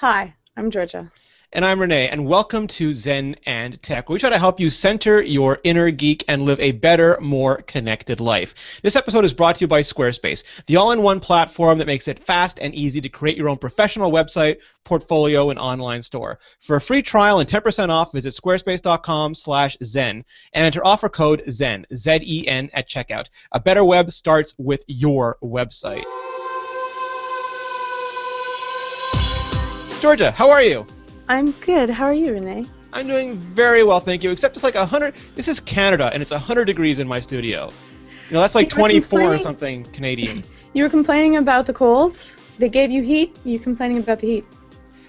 Hi, I'm Georgia. And I'm Rene, and welcome to Zen and Tech. We try to help you center your inner geek and live a better, more connected life. This episode is brought to you by Squarespace, the all in one platform that makes it fast and easy to create your own professional website, portfolio, and online store. For a free trial and 10% off, visit squarespace.com slash Zen and enter offer code ZEN, Z E N, at checkout. A better web starts with your website. Georgia, how are you? I'm good. How are you, Rene? I'm doing very well, thank you. Except it's like 100. This is Canada, and it's 100 degrees in my studio. You know, that's like 24 or something Canadian. you were complaining about the colds. They gave you heat. You're complaining about the heat.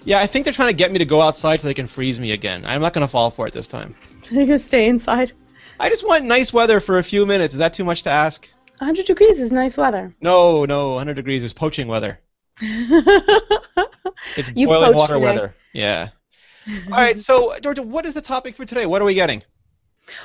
Yeah, I think they're trying to get me to go outside so they can freeze me again. I'm not going to fall for it this time. So you're going to stay inside? I just want nice weather for a few minutes. Is that too much to ask? 100 degrees is nice weather. No, no, 100 degrees is poaching weather. It's you boiling water today. weather. Yeah. All right, so Georgia, what is the topic for today? What are we getting?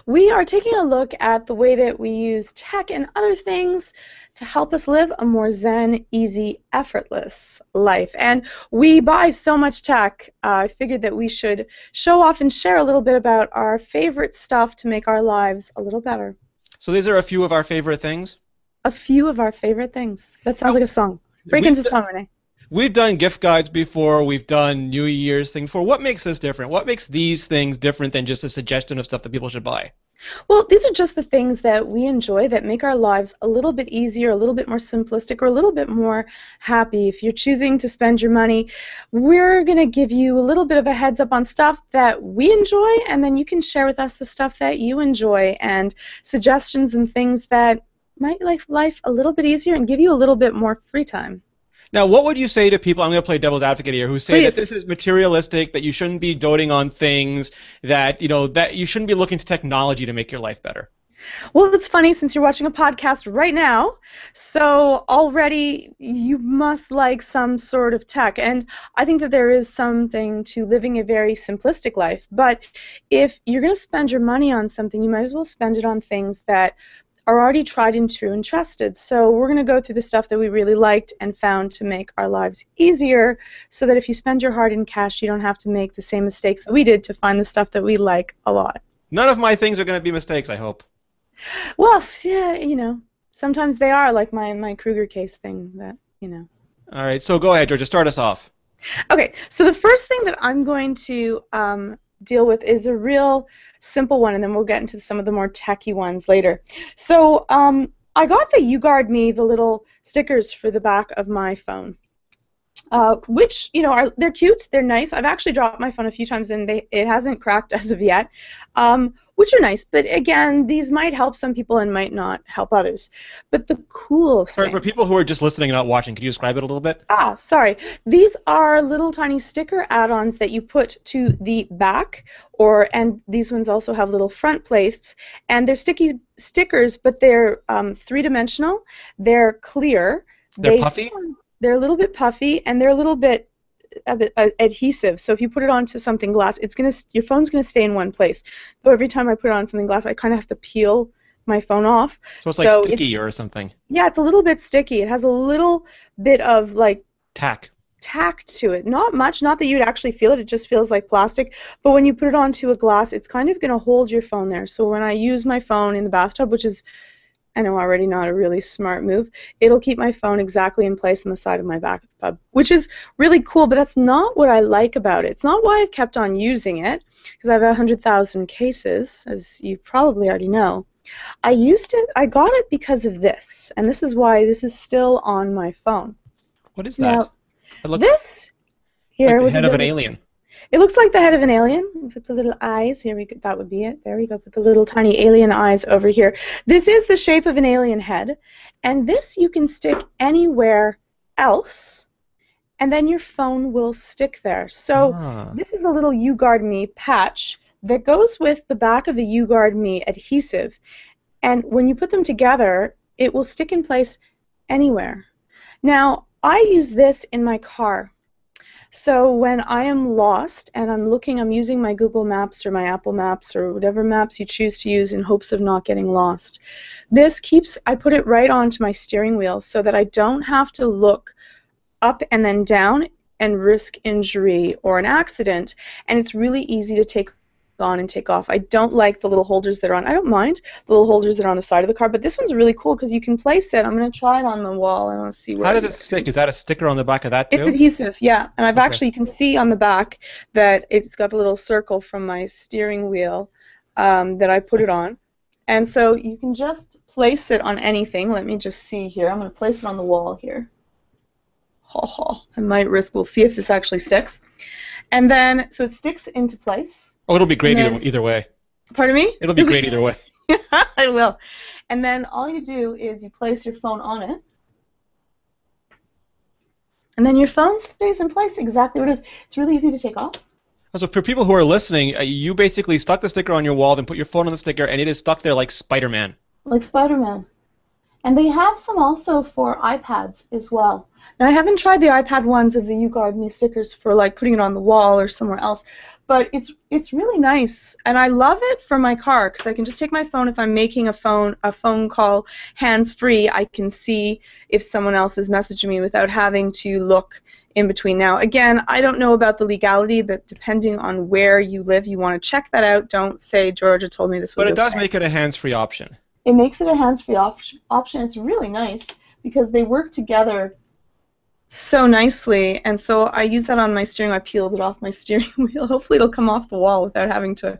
We are taking a look at the way that we use tech and other things to help us live a more zen, easy, effortless life. And we buy so much tech, uh, I figured that we should show off and share a little bit about our favorite stuff to make our lives a little better. So these are a few of our favorite things? A few of our favorite things. That sounds like a song. Break into song, Rene. We've done gift guides before. We've done New Year's thing before. What makes this different? What makes these things different than just a suggestion of stuff that people should buy? Well, these are just the things that we enjoy that make our lives a little bit easier, a little bit more simplistic, or a little bit more happy. If you're choosing to spend your money, we're going to give you a little bit of a heads up on stuff that we enjoy, and then you can share with us the stuff that you enjoy and suggestions and things that might make life a little bit easier and give you a little bit more free time. Now, what would you say to people? I'm going to play devil's advocate here, who say Please. that this is materialistic, that you shouldn't be doting on things, that you know that you shouldn't be looking to technology to make your life better. Well, it's funny since you're watching a podcast right now, so already you must like some sort of tech. And I think that there is something to living a very simplistic life. But if you're going to spend your money on something, you might as well spend it on things that are already tried and true and trusted. So we're going to go through the stuff that we really liked and found to make our lives easier so that if you spend your hard-earned cash, you don't have to make the same mistakes that we did to find the stuff that we like a lot. None of my things are going to be mistakes, I hope. Well, yeah, you know, sometimes they are like my, my Kruger case thing that, you know. All right, so go ahead, Georgia. Start us off. Okay, so the first thing that I'm going to um, deal with is a real simple one, and then we'll get into some of the more techy ones later. So um, I got the UGuard Me, the little stickers for the back of my phone. Uh, which you know are they're cute, they're nice. I've actually dropped my phone a few times and they it hasn't cracked as of yet, um, which are nice. But again, these might help some people and might not help others. But the cool thing For, for people who are just listening and not watching, could you describe it a little bit? Ah, sorry. These are little tiny sticker add-ons that you put to the back, or and these ones also have little front plates, and they're sticky stickers, but they're um, three-dimensional. They're clear. They're They puffy? They're a little bit puffy, and they're a little bit uh, ad- ad- uh, adhesive. So if you put it onto something glass, it's gonna your phone's gonna stay in one place. So every time I put it on something glass, I kind of have to peel my phone off. So it's like So sticky or something. Yeah, it's a little bit sticky. It has a little bit of like Tack. tact to it. Not much, not that you'd actually feel it, it just feels like plastic. But when you put it onto a glass, it's kind of going to hold your phone there. So when I use my phone in the bathtub, which is, I know already not a really smart move, it'll keep my phone exactly in place on the side of my bathtub, which is really cool, but that's not what I like about it. It's not why I've kept on using it, because I have 100,000 cases, as you probably already know. I used it, I got it because of this, and this is why this is still on my phone. What is that? Now, it looks this here like the head of an alien. It looks like the head of an alien with the little eyes. Here we go. That would be it. There we go. Put the little tiny alien eyes over here. This is the shape of an alien head, and this you can stick anywhere else, and then your phone will stick there. So Ah. this is a little UGuard Me patch that goes with the back of the UGuard Me adhesive, and when you put them together, it will stick in place anywhere. Now, I use this in my car. So when I am lost and I'm looking, I'm using my Google Maps or my Apple Maps or whatever maps you choose to use in hopes of not getting lost. This keeps, I put it right onto my steering wheel so that I don't have to look up and then down. and risk injury or an accident. And it's really easy to take on and take off. I don't like the little holders that are on. I don't mind the little holders that are on the side of the car, but this one's really cool because you can place it. I'm going to try it on the wall. and I want to see where. How does it stick? Is that a sticker on the back of that too? It's adhesive, yeah. And I've Okay. actually you can see on the back that it's got the little circle from my steering wheel um, that I put it on. And so you can just place it on anything. Let me just see here. I'm going to place it on the wall here. Ha ha. I might risk. We'll see if this actually sticks. And then so it sticks into place. Oh, it'll be great And either, either way. Pardon me? It'll be great either way. I will. And then all you do is you place your phone on it. And then your phone stays in place exactly where it is. It's really easy to take off. So for people who are listening, uh, you basically stuck the sticker on your wall, then put your phone on the sticker, and it is stuck there like Spider-Man. like Spider-Man. And they have some also for iPads as well. Now I haven't tried the iPad ones of the You Guard Me stickers for like putting it on the wall or somewhere else, but it's it's really nice, and I love it for my car because I can just take my phone if I'm making a phone a phone call hands free. I can see if someone else is messaging me without having to look in between. Now again, I don't know about the legality, but depending on where you live, you want to check that out. Don't say Georgia told me this was. But it does okay make it a hands-free option. it makes it a hands-free op- option. It's really nice because they work together so nicely, and so I use that on my steering. I peeled it off my steering wheel. Hopefully, it'll come off the wall without having to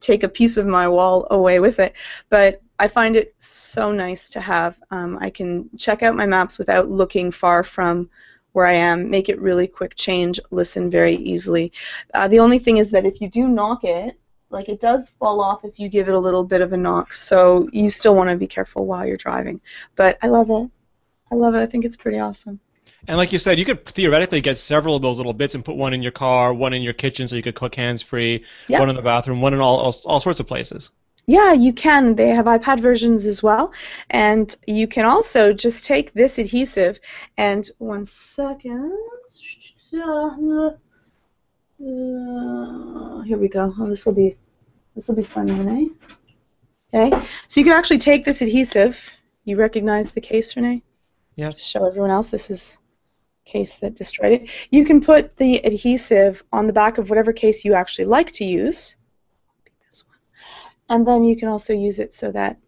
take a piece of my wall away with it. But I find it so nice to have. Um, I can check out my maps without looking far from where I am. Make it really quick change. Listen very easily. Uh, the only thing is that if you do knock it, like it does fall off if you give it a little bit of a knock. So you still want to be careful while you're driving. But I love it. I love it. I think it's pretty awesome. And like you said, you could theoretically get several of those little bits and put one in your car, one in your kitchen so you could cook hands-free, Yeah. one in the bathroom, one in all, all, all sorts of places. Yeah, you can. They have iPad versions as well. And you can also just take this adhesive and one second. Uh, here we go. Oh, this will be this will be fun, Rene. Okay, so you can actually take this adhesive. You recognize the case, Rene? Yes. Show everyone else this is case that destroyed it. You can put the adhesive on the back of whatever case you actually like to use. And then you can also use it so that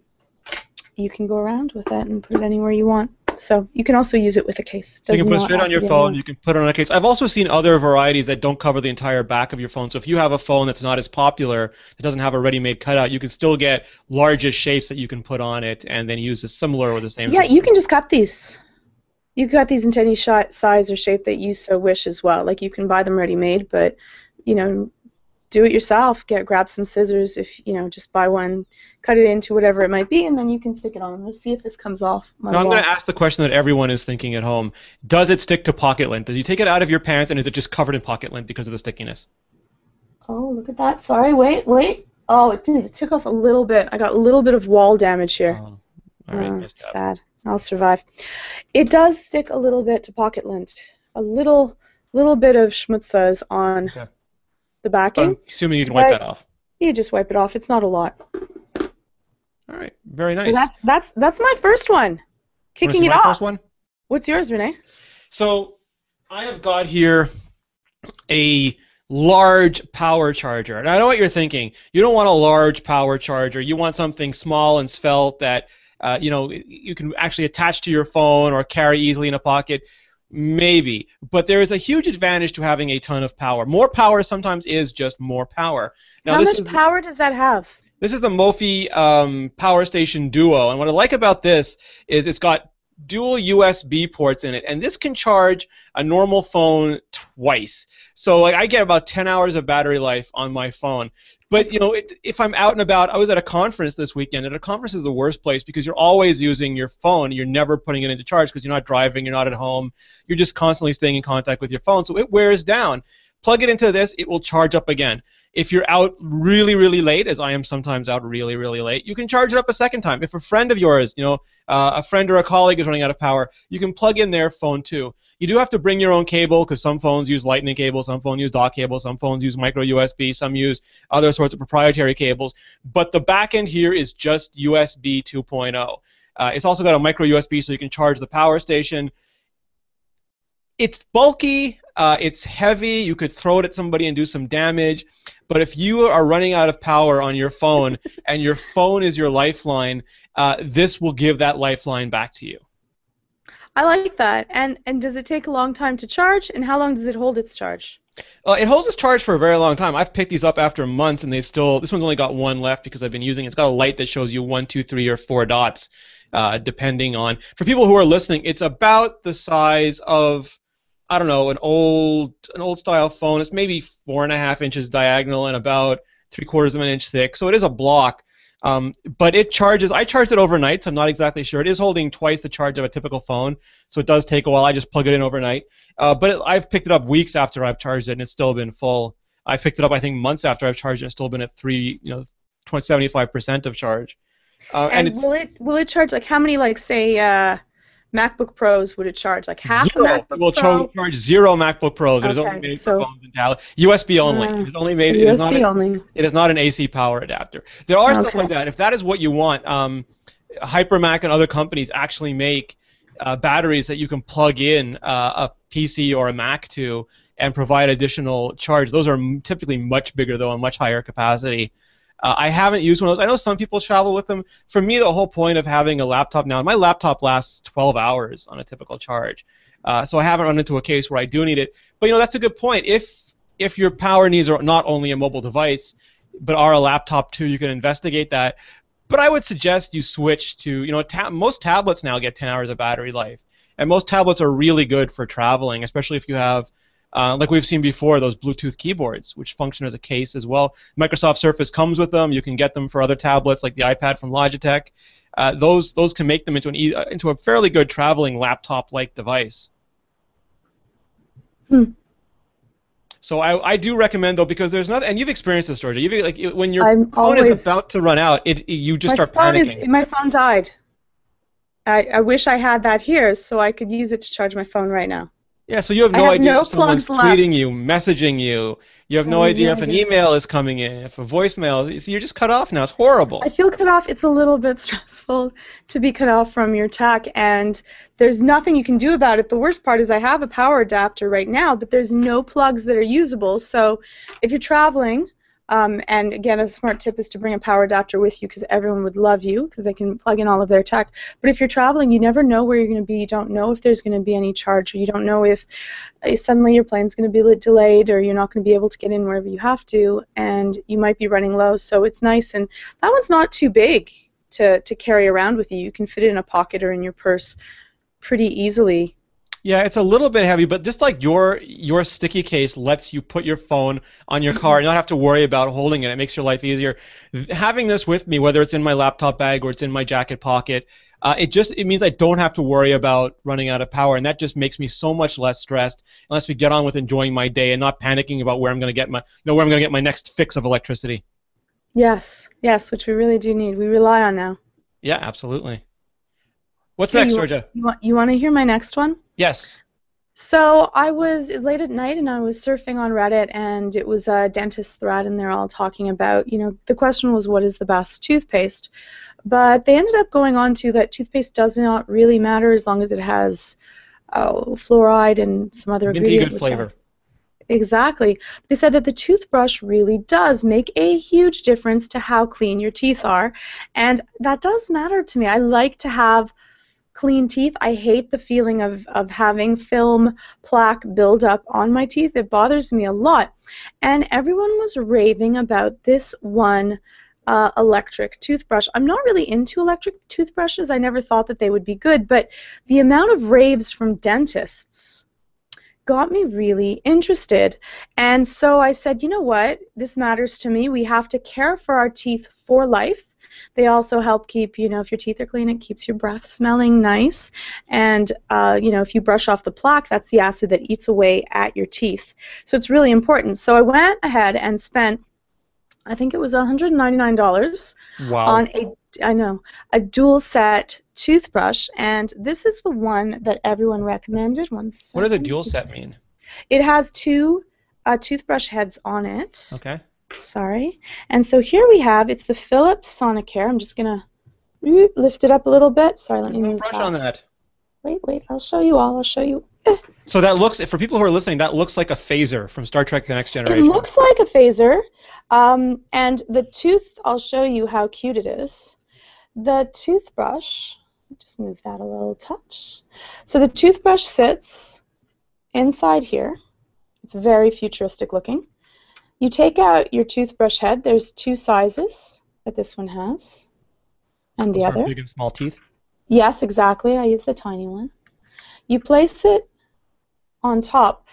you can go around with it and put it anywhere you want. So you can also use it with a case. So you can put it straight on your phone. on- You can put it on a case. I've also seen other varieties that don't cover the entire back of your phone. So if you have a phone that's not as popular, that doesn't have a ready-made cutout, you can still get larger shapes that you can put on it and then use a similar or the same. Yeah, you can just cut these. You cut these into any size or shape that you so wish as well. Like you can buy them ready made, but you know, do it yourself. Get grab some scissors if you know, just buy one, cut it into whatever it might be, and then you can stick it on. Let's see if this comes off my Now I'm going to ask the question that everyone is thinking at home: Does it stick to pocket lint? Does you take it out of your pants and is it just covered in pocket lint because of the stickiness? Oh, look at that. Sorry, wait, wait. Oh, it did. It took off a little bit. I got a little bit of wall damage here. Oh, all right. Oh, sad. I'll survive. It does stick a little bit to pocket lint. A little little bit of schmutza is on Okay. the backing. I'm assuming you can wipe that off. You just wipe it off. It's not a lot. All right. Very nice. So that's that's that's my first one. Kicking it off. first one? What's yours, Rene? So I have got here a large power charger. And I know what you're thinking. You don't want a large power charger. You want something small and svelte that uh, you know you can actually attach to your phone or carry easily in a pocket. Maybe, but there is a huge advantage to having a ton of power. More power sometimes is just more power. Now How much power does that have? this is the Mophie um, Power Station Duo, and what I like about this is it's got dual USB ports in it, and this can charge a normal phone twice. So like I get about 10 hours of battery life on my phone. But you know, it, if I'm out and about, I was at a conference this weekend, and a conference is the worst place because you're always using your phone. You're never putting it into charge because you're not driving, you're not at home. You're just constantly staying in contact with your phone, so it wears down. Plug it into this, it will charge up again. If you're out really, really late, as I am sometimes out really, really late, you can charge it up a second time. If a friend of yours, you know, uh, a friend or a colleague is running out of power, you can plug in their phone too. You do have to bring your own cable because some phones use lightning cable, some phones use dock cable, some phones use micro USB, some use other sorts of proprietary cables. But the back end here is just USB 2.0. Uh, it's also got a micro USB so you can charge the power station. It's bulky, uh, it's heavy. You could throw it at somebody and do some damage. But if you are running out of power on your phone and your phone is your lifeline, uh, this will give that lifeline back to you. I like that. And and does it take a long time to charge? And how long does it hold its charge? Uh, it holds its charge for a very long time. I've picked these up after months, and they still. This one's only got one left because I've been using. it. It's got a light that shows you one, two, three, or four dots, uh, depending on. For people who are listening, it's about the size of, I don't know, an old an old style phone. It's maybe four and a half inches diagonal and about three quarters of an inch thick. So it is a block. Um, but it charges. I charged it overnight, so I'm not exactly sure. It is holding twice the charge of a typical phone, so it does take a while. I just plug it in overnight. Uh, but it, I've picked it up weeks after I've charged it, and it's still been full. I picked it up, I think, months after I've charged it, and it's still been at three, you know, 20, 75% of charge. Uh, and, and will it will it charge like how many like say uh, MacBook Pros would it charge? Like half zero. a MacBook it will Pro? charge zero MacBook Pros. It is Okay, only made so- for phones and tablets. USB only. Uh, it is only made. It is not. USB a- only. It is not an AC power adapter. There are stuff like that. If that is what you want, um, HyperMac and other companies actually make uh, batteries that you can plug in uh, a PC or a Mac to and provide additional charge. Those are typically much bigger though and much higher capacity. Uh, I haven't used one of those. I know some people travel with them. For me, the whole point of having a laptop now, my laptop lasts 12 hours on a typical charge. Uh, so I haven't run into a case where I do need it. But you know, that's a good point. If if your power needs are not only a mobile device, but are a laptop too, you can investigate that. But I would suggest you switch to, you know, ta- most tablets now get 10 hours of battery life, and most tablets are really good for traveling, especially if you have, uh, like we've seen before, those Bluetooth keyboards, which function as a case as well. Microsoft Surface comes with them. You can get them for other tablets, like the iPad from Logitech. Uh, those those can make them into an e- uh, into a fairly good traveling laptop-like device. Hmm. So I, I do recommend though because there's nothing and you've experienced this, Georgia. You've like when your I'm phone is about to run out, it, it- you just start panicking. Is, my phone died. I, I wish I had that here so I could use it to charge my phone right now. Yeah, so you have no have idea no if someone's tweeting you, messaging you. You have no have idea if an email is coming in, if a voicemail. So you're just cut off now. It's horrible. I feel cut off. It's a little bit stressful to be cut off from your tech, and there's nothing you can do about it. The worst part is I have a power adapter right now, but there's no plugs that are usable. So if you're traveling, um, and again, a smart tip is to bring a power adapter with you because everyone would love you because they can plug in all of their tech. But if you're traveling, you never know where you're going to be. You don't know if there's going to be any charge, or you don't know if uh, suddenly your plane's going to be delayed, or you're not going to be able to get in wherever you have to, and you might be running low. So it's nice, and that one's not too big to, to carry around with you. You can fit it in a pocket or in your purse pretty easily. Yeah, it's a little bit heavy, but just like your your sticky case lets you put your phone on your car and not have to worry about holding it. It makes your life easier. Having this with me, whether it's in my laptop bag or it's in my jacket pocket, uh, it just it means I don't have to worry about running out of power, and that just makes me so much less stressed. Unless we get on with enjoying my day and not panicking about where I'm going to get my you know where I'm going to get my next fix of electricity. Yes, yes, which we really do need. We rely on now. Yeah, absolutely. What's Okay, next, you, Georgia? You want, you want to hear my next one? Yes. So I was late at night and I was surfing on Reddit and it was a dentist thread and they're all talking about, you know, the question was what is the best toothpaste? But they ended up going on to that toothpaste does not really matter as long as it has uh, fluoride and some other Minty ingredient. good flavor. Exactly. They said that the toothbrush really does make a huge difference to how clean your teeth are, and that does matter to me. I like to have clean teeth. I hate the feeling of, of having film plaque build up on my teeth. It bothers me a lot. And everyone was raving about this one uh, electric toothbrush. I'm not really into electric toothbrushes. I never thought that they would be good, but the amount of raves from dentists got me really interested. And so I said, you know what? This matters to me. We have to care for our teeth for life. They also help keep, you know, if your teeth are clean, it keeps your breath smelling nice. And, uh, you know, if you brush off the plaque, that's the acid that eats away at your teeth. So it's really important. So I went ahead and spent, I think it was $199 Wow. on a I know a dual set toothbrush, and this is the one that everyone recommended. One what does a dual set mean? It has two uh, toothbrush heads on it. Okay. Sorry, and so here we have it's the Philips Sonicare. I'm just gonna oop, lift it up a little bit. Sorry, let There's me no brush that. on that. Wait, wait, I'll show you all. I'll show you So that looks, for people who are listening, that looks like a phaser from Star Trek: The Next Generation. It looks like a phaser, um, and the tooth. I'll show you how cute it is. The toothbrush. Just move that a little touch. So the toothbrush sits inside here. It's very futuristic looking. You take out your toothbrush head. There's two sizes that this one has, and the Those are other. Big and small teeth. Yes, exactly. I use the tiny one. You place it on top,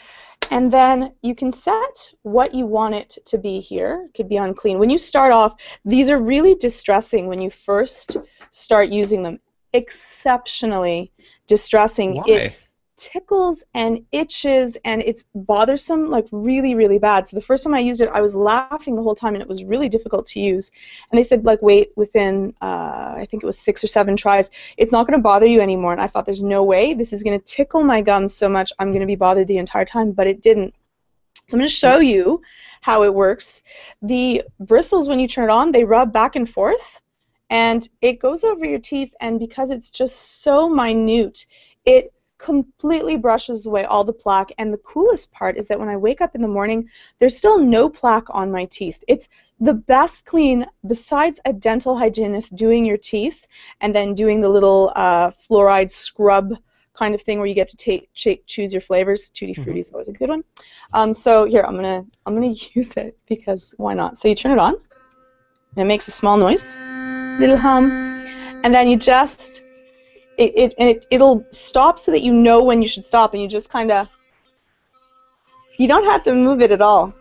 and then you can set what you want it to be here. It could be on clean. When you start off, these are really distressing when you first start using them. Exceptionally distressing. Why? It tickles and itches and it's bothersome like really really bad. So the first time i used it i was laughing the whole time and it was really difficult to use. And they said like wait within uh, i think it was six or seven tries it's not going to bother you anymore. And i thought there's no way. This is going to tickle my gums so much i'm going to be bothered the entire time. But it didn't. So i'm going to show you how it works. The bristles when you turn it on they rub back and forth and it goes over your teeth. And because it's just so minute it completely brushes away all the plaque and the coolest part is that when I wake up in the morning there's still no plaque on my teeth. It's the best clean besides a dental hygienist doing your teeth and then doing the little uh, fluoride scrub kind of thing where you get to take ch- choose your flavors. Tutti Mhm. Frutti is always a good one. Um, so here I'm gonna I'm gonna use it because why not? So you turn it on and it makes a small noise, little hum, and then you just it, it, and it it'll stop so that you know when you should stop and you just kind of you don't have to move it at all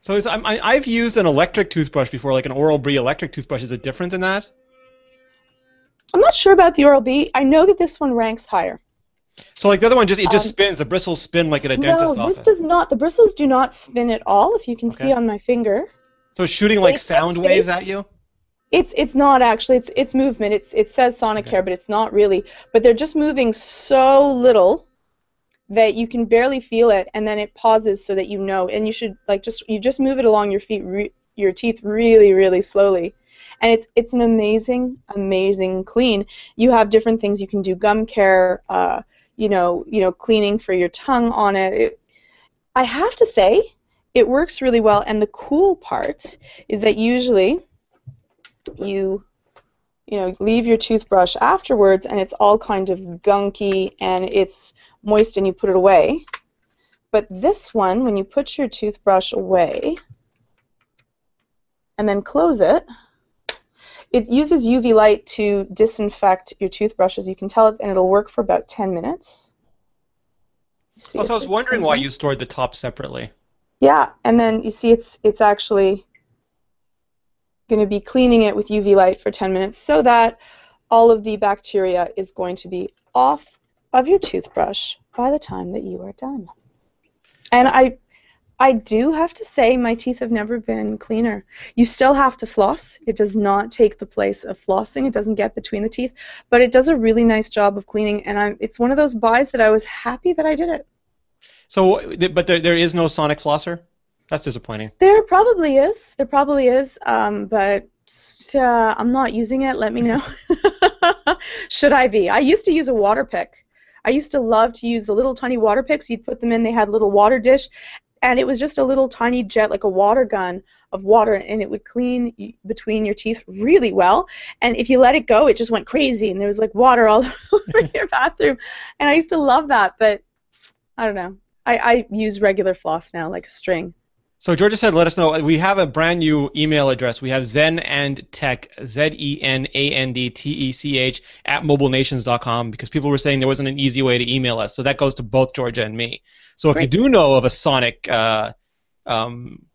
So is, I'm, I, I've used an electric toothbrush before, like an Oral-B electric toothbrush. Is it different than that? i'm not sure about the oral b i know that this one ranks higher So like the other one, just it just Um, spins. The bristles spin like at a dentist's no this does not the bristles do not spin at all if you can see on my finger So it's shooting like sound waves at you. It's it's not actually it's it's movement. It's it says sonic Okay. care but it's not really but they're just moving so little that you can barely feel it and then it pauses so that you know and you should like just you just move it along your feet re- your teeth really really slowly. And it's it's an amazing amazing clean. You have different things. You can do gum care uh, you know you know cleaning for your tongue on it. it i have to say it works really well. And the cool part is that usually you you know leave your toothbrush afterwards and it's all kind of gunky and it's moist and you put it away but this one when you put your toothbrush away and then close it it uses UV light to disinfect your toothbrushes you can tell it and it'll work for about 10 minutes Also, I was wondering why you stored the top separately. yeah, and then you see it's it's actually going to be cleaning it with UV light for 10 minutes so that all of the bacteria is going to be off of your toothbrush by the time that you are done. And I I do have to say my teeth have never been cleaner. You still have to floss. It does not take the place of flossing. It doesn't get between the teeth, but it does a really nice job of cleaning and I'm it's one of those buys that I was happy that I did it. So, but there, there is no sonic flosser. That's disappointing. There probably is. There probably is. Um, but uh, I'm not using it. Let me know. Should I be? I used to use a water pick. I used to love to use the little tiny water picks. You'd put them in. They had a little water dish, and it was just a little tiny jet, like a water gun of water, and it would clean between your teeth really well. And if you let it go, it just went crazy, and there was like water all over your bathroom. And I used to love that, but I don't know. I, I use regular floss now, like a string. So Georgia said, let us know. We have a brand new email address. We have Zen and Tech, Z E N A N D T E C H, at mobilenations.com because people were saying there wasn't an easy way to email us. So that goes to both Georgia and me. So if you do know of a sonic uh, um,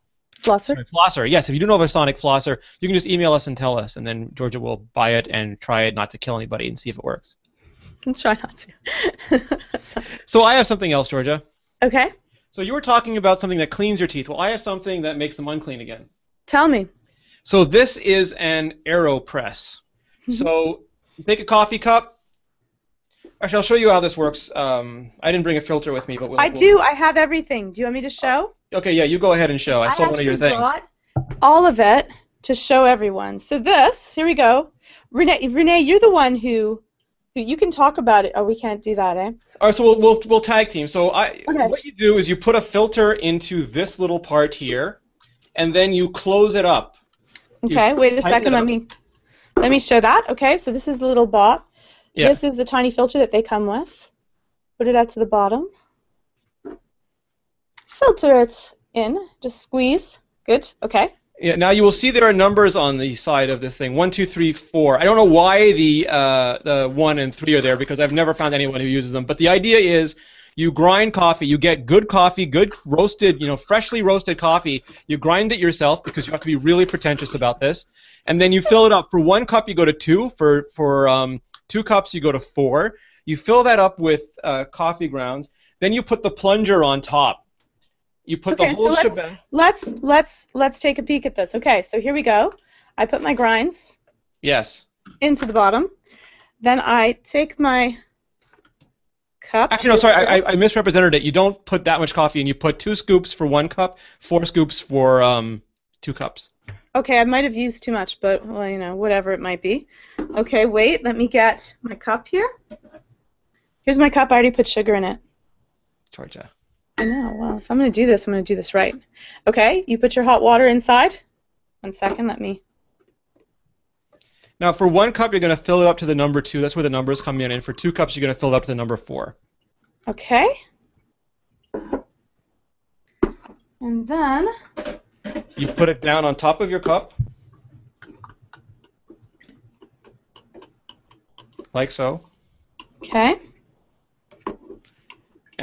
Flosser. sorry, flosser, yes, if you do know of a sonic flosser, you can just email us and tell us, and then Georgia will buy it and try it not to kill anybody and see if it works. Try not to. So I have something else, Georgia. okay. So you were talking about something that cleans your teeth. Well, I have something that makes them unclean again. Tell me. So this is an AeroPress. so you take a coffee cup. Actually, I'll show you how this works. Um, I didn't bring a filter with me, but we'll, I we'll- do. I have everything. Do you want me to show? Okay, yeah, you go ahead and show. I, saw one of your things. all of it to show everyone. So this, here we go. Rene, Rene, you're the one who You can talk about it. Oh, we can't do that, eh? All right, so we'll we'll, we'll tag team. So I Okay. what you do is you put a filter into this little part here, and then you close it up. You Okay, wait a second. Let me let me show that. Okay, so this is the little bot. Yeah. This is the tiny filter that they come with. Put it out to the bottom. Filter it in. Just squeeze. Good. Okay. Yeah, now you will see there are numbers on the side of this thing. One, two, three, four. I don't know why the uh, the one and three are there because I've never found anyone who uses them. But the idea is you grind coffee, you get good coffee, good roasted, you know, freshly roasted coffee. You grind it yourself because you have to be really pretentious about this, and then you fill it up. For one cup, you go to two. For for um, two cups, you go to four. You fill that up with uh, coffee grounds. Then you put the plunger on top. You put Okay, the so whole let's- shebang. Let's let's let's take a peek at this. Okay, so here we go. I put my grinds Yes. into the bottom. Then I take my cup. Actually, no, sorry, I, I- I misrepresented it. You don't put that much coffee in. You put two scoops for one cup, four scoops for um, two cups. Okay, I might have used too much, but well, you know, whatever it might be. Okay, wait, let me get my cup here. Here's my cup. I already put sugar in it. Georgia. I know. Well, if I'm going to do this, I'm going to do this right. Okay, you put your hot water inside. One second, let me. Now, for one cup, you're going to fill it up to the number two. That's where the numbers come in. And for two cups, you're going to fill it up to the number four. Okay. And then, You put it down on top of your cup, like so. okay.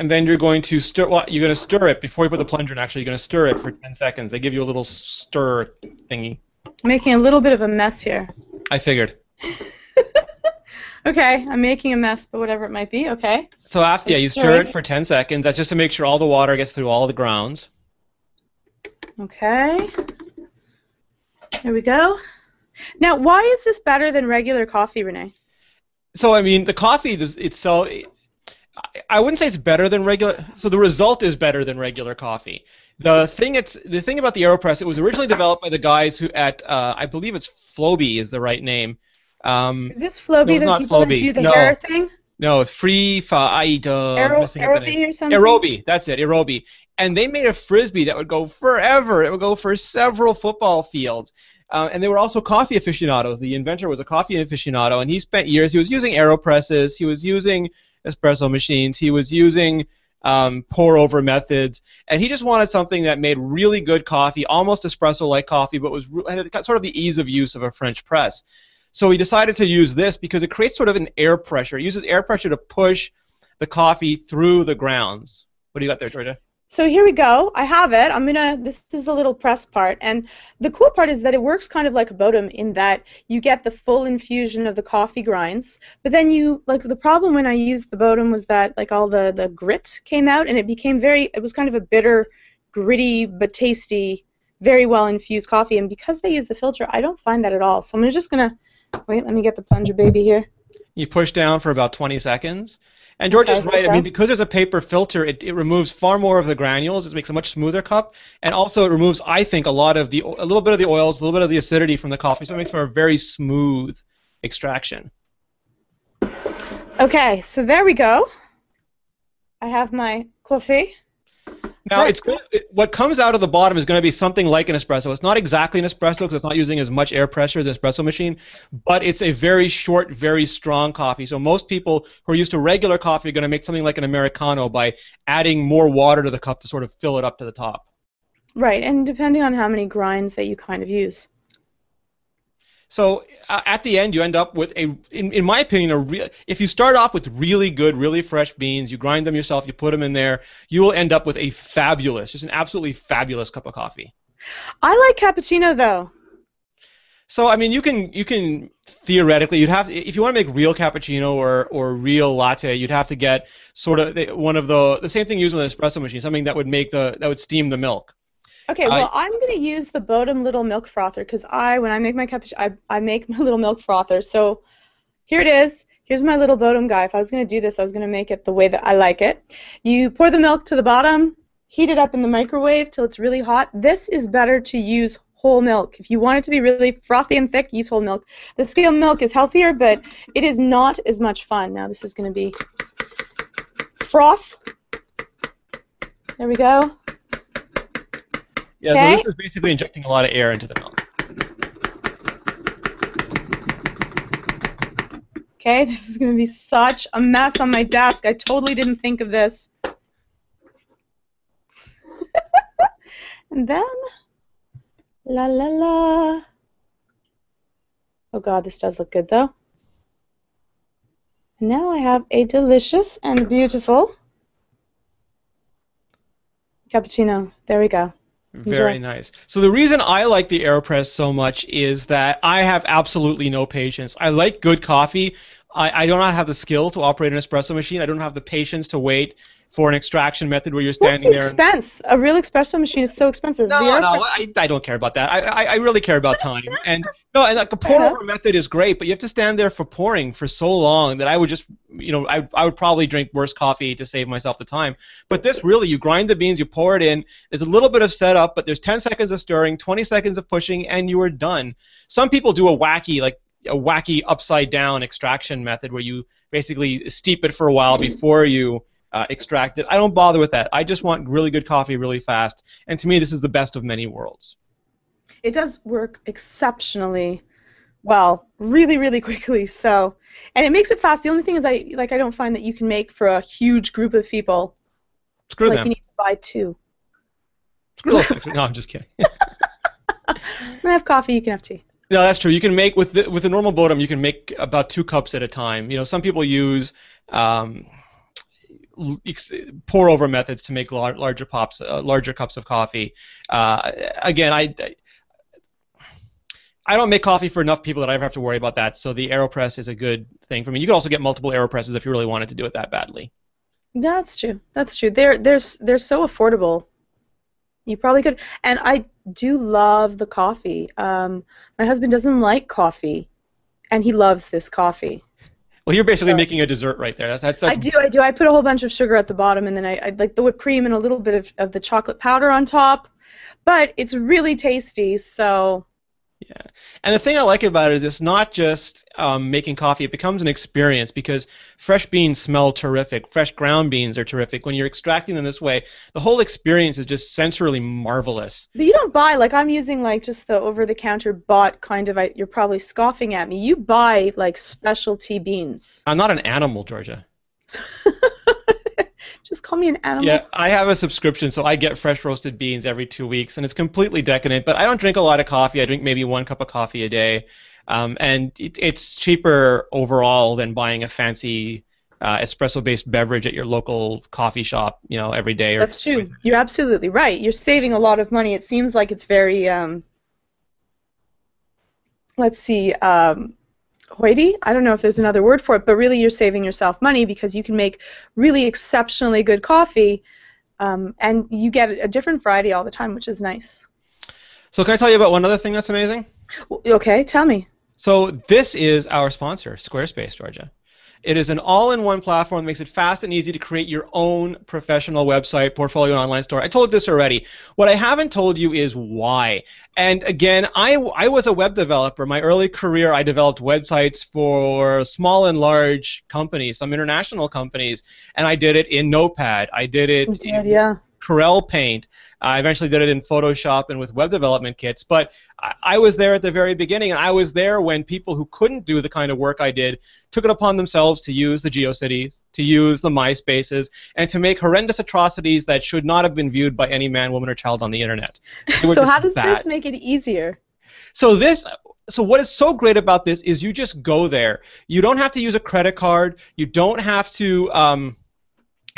And then you're going to stir. Well, you're going to stir it before you put the plunger in. Actually, you're going to stir it for 10 seconds. They give you a little stir thingy. making a little bit of a mess here. I figured. Okay, I'm making a mess, but whatever it might be. Okay. So after, So yeah, you stir it. for 10 seconds. That's just to make sure all the water gets through all the grounds. Okay. There we go. Now, why is this better than regular coffee, Rene? So I mean, the coffee itself, I- wouldn't say it's better than regular. So the result is better than regular coffee. The thing it's the thing about the Aeropress, it was originally developed by the guys who at uh, I believe it's Floby is the right name. Um, Is this Floby No, the not people that Floby. do the No. hair thing? no, Free Fa I Aero, messing up the name. Aerobie or something? Aerobie, that's it, Aerobie. And they made a frisbee that would go forever. It would go for several football fields. Uh, and they were also coffee aficionados. The inventor was a coffee aficionado, and he spent years. He was using Aeropresses. He was using espresso machines. He was using um, pour-over methods, and he just wanted something that made really good coffee, almost espresso-like coffee, but was had sort of the ease of use of a French press. So he decided to use this because it creates sort of an air pressure. It uses air pressure to push the coffee through the grounds. What do you got there, Georgia? So here we go. I have it. I'm gonna. This is the little press part, and the cool part is that it works kind of like a Bodum in that you get the full infusion of the coffee grinds, but then you like the problem when I used the Bodum was that like all the the grit came out, and it became very. It was kind of a bitter, gritty but tasty, very well infused coffee, and because they use the filter, I don't find that at all. So I'm just gonna wait. Let me get the plunger baby here. You push down for about 20 seconds. And George Okay, right. I mean, because there's a paper filter, it, it removes far more of the granules. It makes a much smoother cup, and also it removes, I think, a lot of the, a little bit of the oils, a little bit of the acidity from the coffee, so it makes for a very smooth extraction. Okay, so there we go. I have my coffee. Now, it's gonna, it, what comes out of the bottom is going to be something like an espresso. It's not exactly an espresso because it's not using as much air pressure as an espresso machine, but it's a very short, very strong coffee. So most people who are used to regular coffee are going to make something like an americano by adding more water to the cup to sort of fill it up to the top. Right, and depending on how many grinds that you kind of use. So uh, at the end, you end up with a, in, in my opinion, a real. If you start off with really good, really fresh beans, you grind them yourself, you put them in there, you will end up with a fabulous, just an absolutely fabulous cup of coffee. I like cappuccino though. So I mean, you can you can theoretically you'd have if you want to make real cappuccino or or real latte, you'd have to get sort of the- one of the the same thing used with an espresso machine, something that would make the that would steam the milk. Okay, well, I'm going to use the Bodum little milk frother because I, when I make my cappuccino, I, I make my little milk frother. So here it is. Here's my little Bodum guy. If I was going to do this, I was going to make it the way that I like it. You pour the milk to the bottom, heat it up in the microwave till it's really hot. This is better to use whole milk. If you want it to be really frothy and thick, use whole milk. The skim milk is healthier, but it is not as much fun. Now this is going to be froth. There we go. Yeah, Okay. so this is basically injecting a lot of air into the milk. Okay, this is going to be such a mess on my desk. I totally didn't think of this. and then, la la la. Oh god, this does look good though. And now I have a delicious and beautiful cappuccino. There we go. Very Enjoy. nice. So the reason I like the AeroPress so much is that I have absolutely no patience. I like good coffee. I, I do not have the skill to operate an espresso machine. I don't have the patience to wait for an extraction method where you're What's standing the there. and- expense? A real espresso machine is so expensive. No, no, I, I don't care about that. I, I, I really care about time. And no, and like a pour uh-huh. over method is great, but you have to stand there for pouring for so long that I would just, you know, I, I would probably drink worse coffee to save myself the time. But this really, you grind the beans, you pour it in. There's a little bit of setup, but there's 10 seconds of stirring, 20 seconds of pushing, and you are done. Some people do a wacky, like a wacky upside down extraction method where you basically steep it for a while before you uh, extract it. I don't bother with that. I just want really good coffee really fast. And to me, this is the best of many worlds. it does work exceptionally well, really, really quickly. So, and it makes it fast. The only thing is, I like I don't find that you can make for a huge group of people. Screw like them. you need to buy two. Screw pictures. No, I'm just kidding. When I have coffee, you can have tea. No, that's true. You can make with the, with a normal Bodum, you can make about two cups at a time. You know, some people use um, pour over methods to make lar- larger pops, uh, larger cups of coffee. Uh, again, I, I don't make coffee for enough people that I ever have to worry about that. So the Aeropress is a good thing for me. You can also get multiple Aeropresses if you really wanted to do it that badly. That's true. That's true. They're they're they're so affordable. You probably could. And I do love the coffee. Um, my husband doesn't like coffee, and he loves this coffee. Well, you're basically So- making a dessert right there. That's that's, that's I do, I do. I put a whole bunch of sugar at the bottom, and then I, I like the whipped cream and a little bit of, of the chocolate powder on top. But it's really tasty, so Yeah, and the thing I like about it is it's not just um, making coffee; it becomes an experience because fresh beans smell terrific. Fresh ground beans are terrific. When you're extracting them this way, the whole experience is just sensorily marvelous. but you don't buy like I'm using like just the over-the-counter bought kind of. I, you're probably scoffing at me. You buy like specialty beans. I'm not an animal, Georgia. just call me an animal. Yeah, I have a subscription, so I get fresh roasted beans every two weeks, and it's completely decadent. But I don't drink a lot of coffee. I drink maybe one cup of coffee a day, um, and it, it's cheaper overall than buying a fancy uh, espresso-based beverage at your local coffee shop, you know, every day. Or That's true. You're absolutely right. You're saving a lot of money. It seems like it's very um let's see, um hoity. I don't know if there's another word for it, but really you're saving yourself money because you can make really exceptionally good coffee um, and you get a different variety all the time, which is nice. So can I tell you about one other thing that's amazing? Okay, tell me. So this is our sponsor, Squarespace, Georgia. It is an all-in-one platform that makes it fast and easy to create your own professional website, portfolio, and online store. I told this already. What I haven't told you is why. And again, I, I was a web developer. My early career, I developed websites for small and large companies, some international companies, and I did it in Notepad. I did it in yeah. Corel Paint. I eventually did it in Photoshop and with web development kits. But I, I was there at the very beginning, and I was there when people who couldn't do the kind of work I did took it upon themselves to use the GeoCities, to use the MySpaces, and to make horrendous atrocities that should not have been viewed by any man, woman, or child on the internet. So how does bad. this make it easier? So this so what is so great about this is you just go there. You don't have to use a credit card. You don't have to um,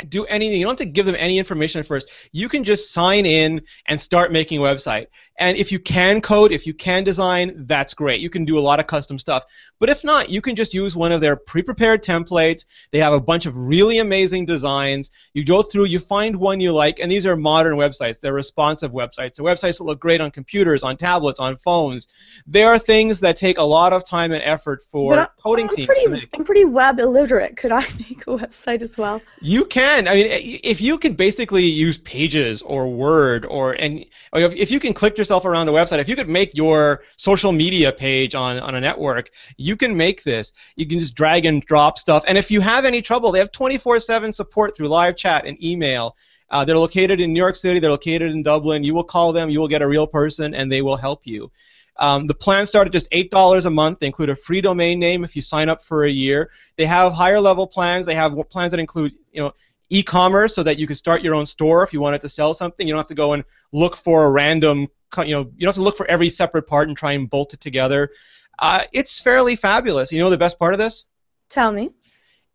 do anything. You don't have to give them any information at first. You can just sign in and start making a website. And if you can code, if you can design, that's great. You can do a lot of custom stuff. But if not, you can just use one of their pre-prepared templates. They have a bunch of really amazing designs. You go through, you find one you like, and these are modern websites. They're responsive websites. They're websites that look great on computers, on tablets, on phones. They are things that take a lot of time and effort for I- coding I'm teams pretty, to make. I'm pretty web illiterate. Could I make a website as well? You can. I mean, if you can basically use Pages or Word or and if you can click yourself around a website, if you could make your social media page on on a network, you can make this. You can just drag and drop stuff. And if you have any trouble, they have 24/7 support through live chat and email. Uh, they're located in New York City. They're located in Dublin. You will call them. You will get a real person, and they will help you. Um, the plans start at just $8 a month. They include a free domain name if you sign up for a year. They have higher level plans. They have plans that include, you know, e-commerce so that you can start your own store if you wanted to sell something. You don't have to go and look for a random, you know, you don't have to look for every separate part and try and bolt it together. Uh, it's fairly fabulous. You know the best part of this? Tell me.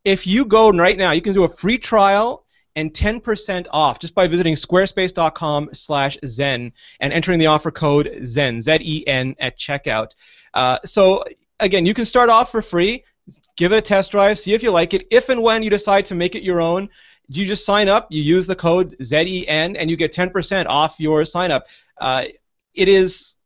If you go right now, you can do a free trial and 10% off just by visiting squarespace.com slash zen and entering the offer code zen z-e-n at checkout uh, so again you can start off for free give it a test drive see if you like it if and when you decide to make it your own you just sign up you use the code zen and you get 10% off your sign up uh, it is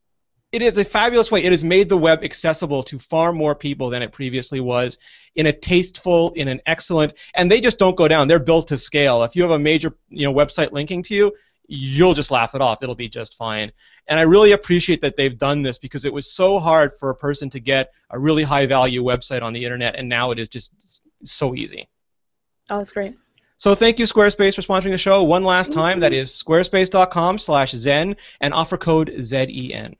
it is a fabulous way. It has made the web accessible to far more people than it previously was in a tasteful, in an excellent, and they just don't go down. They're built to scale. If you have a major you know, website linking to you, you'll just laugh it off. It'll be just fine. And I really appreciate that they've done this because it was so hard for a person to get a really high value website on the internet, and now it is just so easy. Oh, that's great. So thank you, Squarespace, for sponsoring the show. One last time, that is squarespace.com slash Zen and offer code ZEN.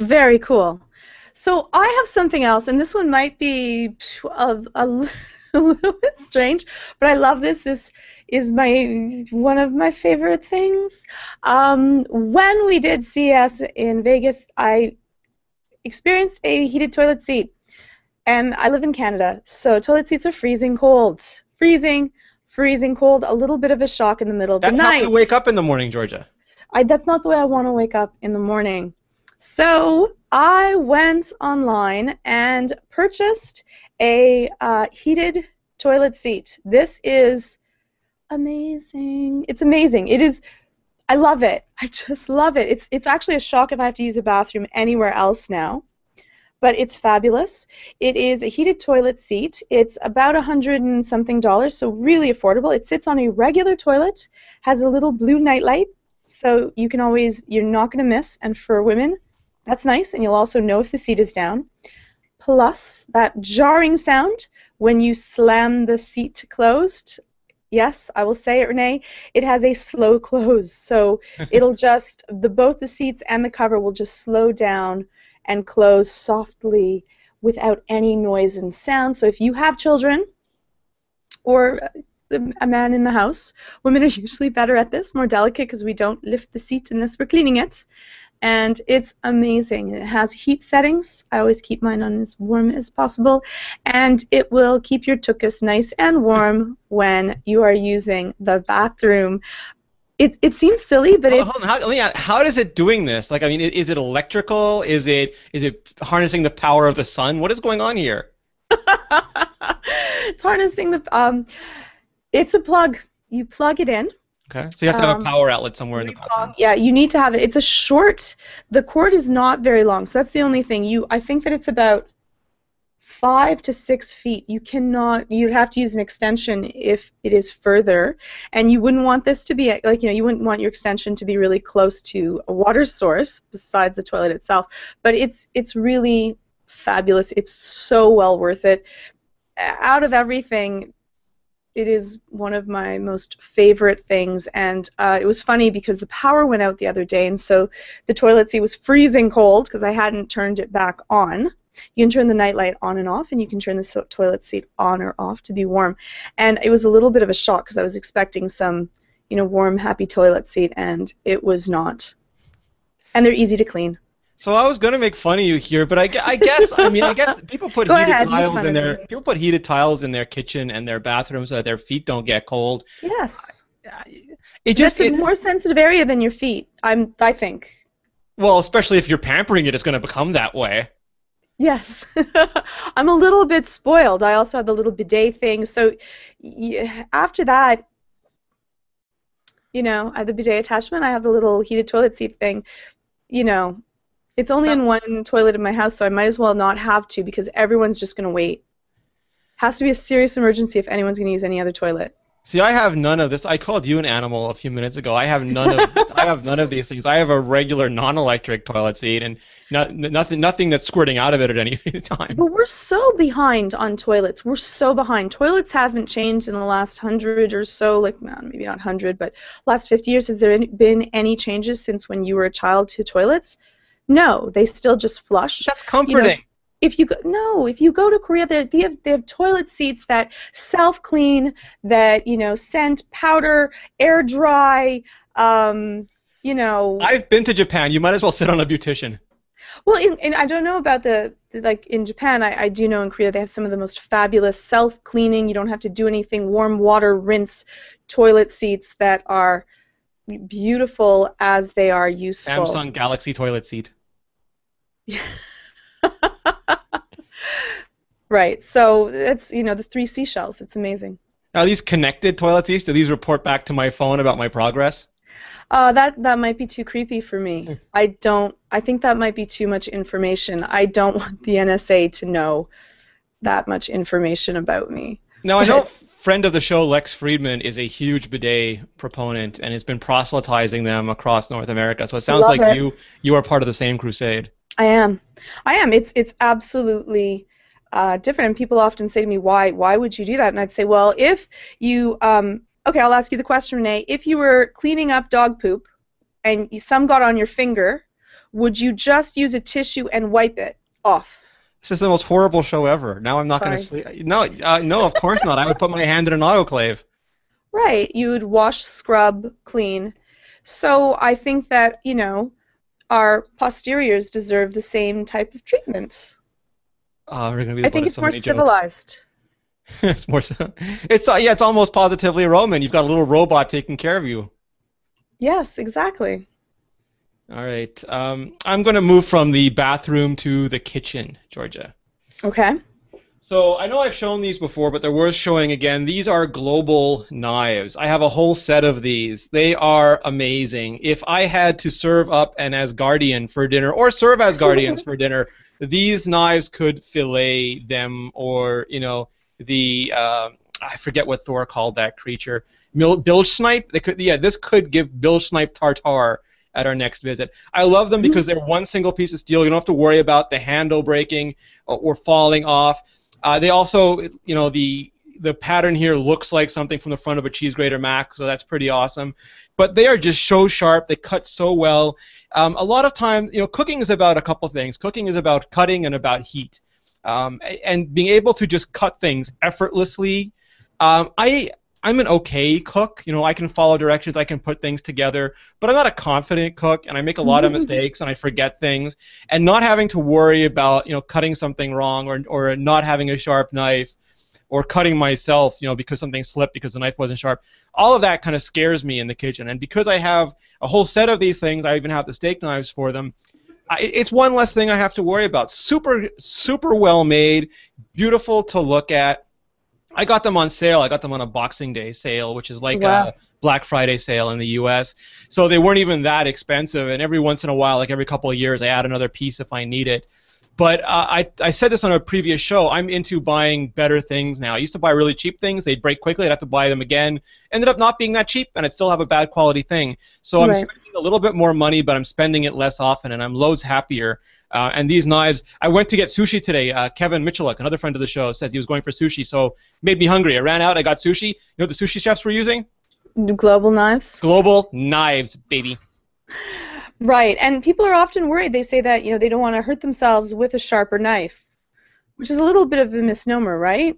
Very cool. So I have something else, and this one might be a, a, little bit strange, but I love this. This is my one of my favorite things. Um, when we did CES in Vegas, I experienced a heated toilet seat, and I live in Canada, so toilet seats are freezing cold, freezing, freezing cold. A little bit of a shock in the middle of that's the night. That's how you wake up in the morning, Georgia. I, that's not the way I want to wake up in the morning. So I went online and purchased a uh, heated toilet seat. This is amazing. It's amazing. It is. I love it. I just love it. It's it's actually a shock if I have to use a bathroom anywhere else now. But it's fabulous. It is a heated toilet seat. It's about a hundred and something dollars, so really affordable. It sits on a regular toilet, has a little blue nightlight, so you can always you're not going to miss. And for women, that's nice, and you'll also know if the seat is down. Plus, that jarring sound when you slam the seat closed. Yes, I will say it, Rene. It has a slow close, so it'll just the both the seats and the cover will just slow down and close softly without any noise and sound. So if you have children or a man in the house, women are usually better at this, more delicate because we don't lift the seat unless we're cleaning it and it's amazing. It has heat settings. I always keep mine on as warm as possible, and it will keep your tuchus nice and warm when you are using the bathroom. It, it seems silly, but it's. Hold on, how, me, how is it doing this? Like, I mean, is it electrical? Is it is it harnessing the power of the sun? What is going on here? it's harnessing the. Um, it's a plug. You plug it in Okay, so you have to have um, a power outlet somewhere in the bathroom. Yeah, you need to have it. It's a short. The cord is not very long, so that's the only thing. You, I think that it's about five to six feet. You cannot. You'd have to use an extension if it is further, and you wouldn't want this to be like you know you wouldn't want your extension to be really close to a water source besides the toilet itself. But it's it's really fabulous. It's so well worth it. Out of everything, it is one of my most favorite things. And uh, it was funny because the power went out the other day, and so the toilet seat was freezing cold because I hadn't turned it back on. You can turn the nightlight on and off, and you can turn the so- toilet seat on or off to be warm. And it was a little bit of a shock because I was expecting some, you know, warm, happy toilet seat, and it was not. And they're easy to clean. So I was gonna make fun of you here, but I, I guess I mean I guess people put heated ahead, tiles in their people put heated tiles in their kitchen and their bathrooms so that their feet don't get cold. Yes. It just That's it, a more sensitive area than your feet. I'm I think. Well, especially if you're pampering it, it's gonna become that way. Yes, I'm a little bit spoiled. I also have the little bidet thing. So after that, you know, I have the bidet attachment. I have the little heated toilet seat thing. You know, it's only in one toilet in my house, so I might as well not have to because everyone's just going to wait. Has to be a serious emergency if anyone's going to use any other toilet. See, I have none of this. I called you an animal a few minutes ago. I have none of I have none of these things. I have a regular non-electric toilet seat and not, nothing nothing that's squirting out of it at any time. But we're so behind on toilets. We're so behind. Toilets haven't changed in the last hundred or so, like maybe not hundred, but last fifty years. Has there been any changes since when you were a child to toilets? No, they still just flush. That's comforting. You know, if you go, no, if you go to Korea, they have they have toilet seats that self clean, that you know scent, powder, air dry. Um, you know. I've been to Japan. You might as well sit on a beautician. Well, in, in, I don't know about the, like in Japan. I, I do know in Korea they have some of the most fabulous self-cleaning. You don't have to do anything. Warm water rinse toilet seats that are beautiful as they are useful. Samsung Galaxy toilet seat. right. So it's you know the three seashells. It's amazing. Are these connected toilets seats? Do these report back to my phone about my progress? Uh, that that might be too creepy for me. Hmm. I don't. I think that might be too much information. I don't want the NSA to know that much information about me. Now I know friend of the show Lex Friedman is a huge bidet proponent and has been proselytizing them across North America. So it sounds Love like it. you you are part of the same crusade. I am. I am. It's it's absolutely uh, different. And people often say to me, "Why? Why would you do that?" And I'd say, "Well, if you um, okay, I'll ask you the question, Rene. If you were cleaning up dog poop and some got on your finger, would you just use a tissue and wipe it off?" This is the most horrible show ever. Now I'm not going to sleep. No, uh, no, of course not. I would put my hand in an autoclave. Right. You would wash, scrub, clean. So I think that you know our posteriors deserve the same type of treatment. Uh, we're gonna be I think it's so more civilized. it's more. It's uh, yeah. It's almost positively Roman. You've got a little robot taking care of you. Yes, exactly. All right. Um, I'm going to move from the bathroom to the kitchen, Georgia. Okay. So I know I've shown these before, but they're worth showing again. These are global knives. I have a whole set of these. They are amazing. If I had to serve up an Asgardian for dinner, or serve Asgardians for dinner, these knives could fillet them, or you know the uh, I forget what Thor called that creature. Bilge snipe. They could yeah. This could give bilge snipe tartar at our next visit. I love them because they're one single piece of steel. You don't have to worry about the handle breaking or falling off. Uh, they also, you know, the the pattern here looks like something from the front of a cheese grater Mac, so that's pretty awesome. But they are just so sharp. They cut so well. Um, a lot of time, you know, cooking is about a couple things. Cooking is about cutting and about heat, um, and being able to just cut things effortlessly. Um, I I'm an okay cook. You know, I can follow directions, I can put things together, but I'm not a confident cook, and I make a lot of mistakes, and I forget things. And not having to worry about, you know, cutting something wrong or or not having a sharp knife, or cutting myself, you know, because something slipped because the knife wasn't sharp. All of that kind of scares me in the kitchen. And because I have a whole set of these things, I even have the steak knives for them. I, it's one less thing I have to worry about. Super, super well made, beautiful to look at I got them on sale. I got them on a Boxing Day sale, which is like wow. a Black Friday sale in the U.S. So they weren't even that expensive. And every once in a while, like every couple of years, I add another piece if I need it. But uh, I, I said this on a previous show. I'm into buying better things now. I used to buy really cheap things. They'd break quickly. I'd have to buy them again. Ended up not being that cheap, and I'd still have a bad quality thing. So I'm spending a little bit more money, but I'm spending it less often, and I'm loads happier. Uh, and these knives, I went to get sushi today. Uh, Kevin Michaluk, another friend of the show, says he was going for sushi, so made me hungry. I ran out. I got sushi. You know what the sushi chefs were using? Global knives. Global knives, baby. Right, and people are often worried. They say that you know they don't want to hurt themselves with a sharper knife, which is a little bit of a misnomer, right?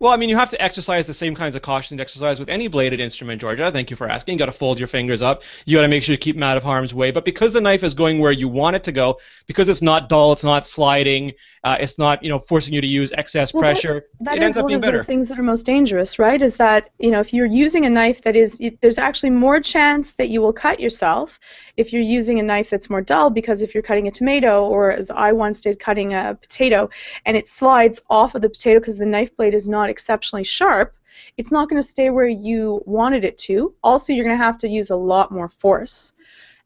Well, I mean, you have to exercise the same kinds of caution to exercise with any bladed instrument, Georgia. Thank you for asking. You got to fold your fingers up. You got to make sure you keep them out of harm's way. But because the knife is going where you want it to go, because it's not dull, it's not sliding, uh, it's not you know forcing you to use excess well, pressure. That, that it ends up being better. one of the things that are most dangerous, right? Is that you know if you're using a knife that is, there's actually more chance that you will cut yourself if you're using a knife that's more dull because if you're cutting a tomato or as I once did cutting a potato and it slides off of the potato because the knife blade is not exceptionally sharp sharp, it's not going to stay where you wanted it to. Also, you're going to have to use a lot more force.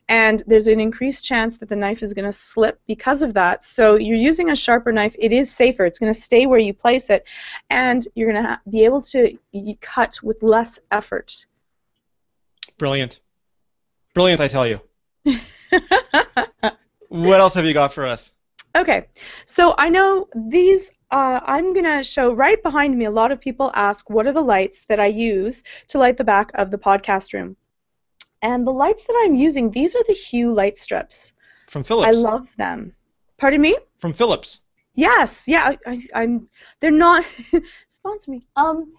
And there's an increased chance that the knife is going to slip because of that. So you're using a sharper knife. It is safer. It's going to stay where you place it, and you're going to ha- be able to cut with less effort. Brilliant. Brilliant, I tell you. what else have you got for us? Okay, so I know these. Uh, I'm gonna show right behind me. A lot of people ask, "What are the lights that I use to light the back of the podcast room?" And the lights that I'm using, these are the Hue light strips. From Philips. I love them. Pardon me? From Philips. Yes, yeah. I, I, am They're not. sponsor me. Um,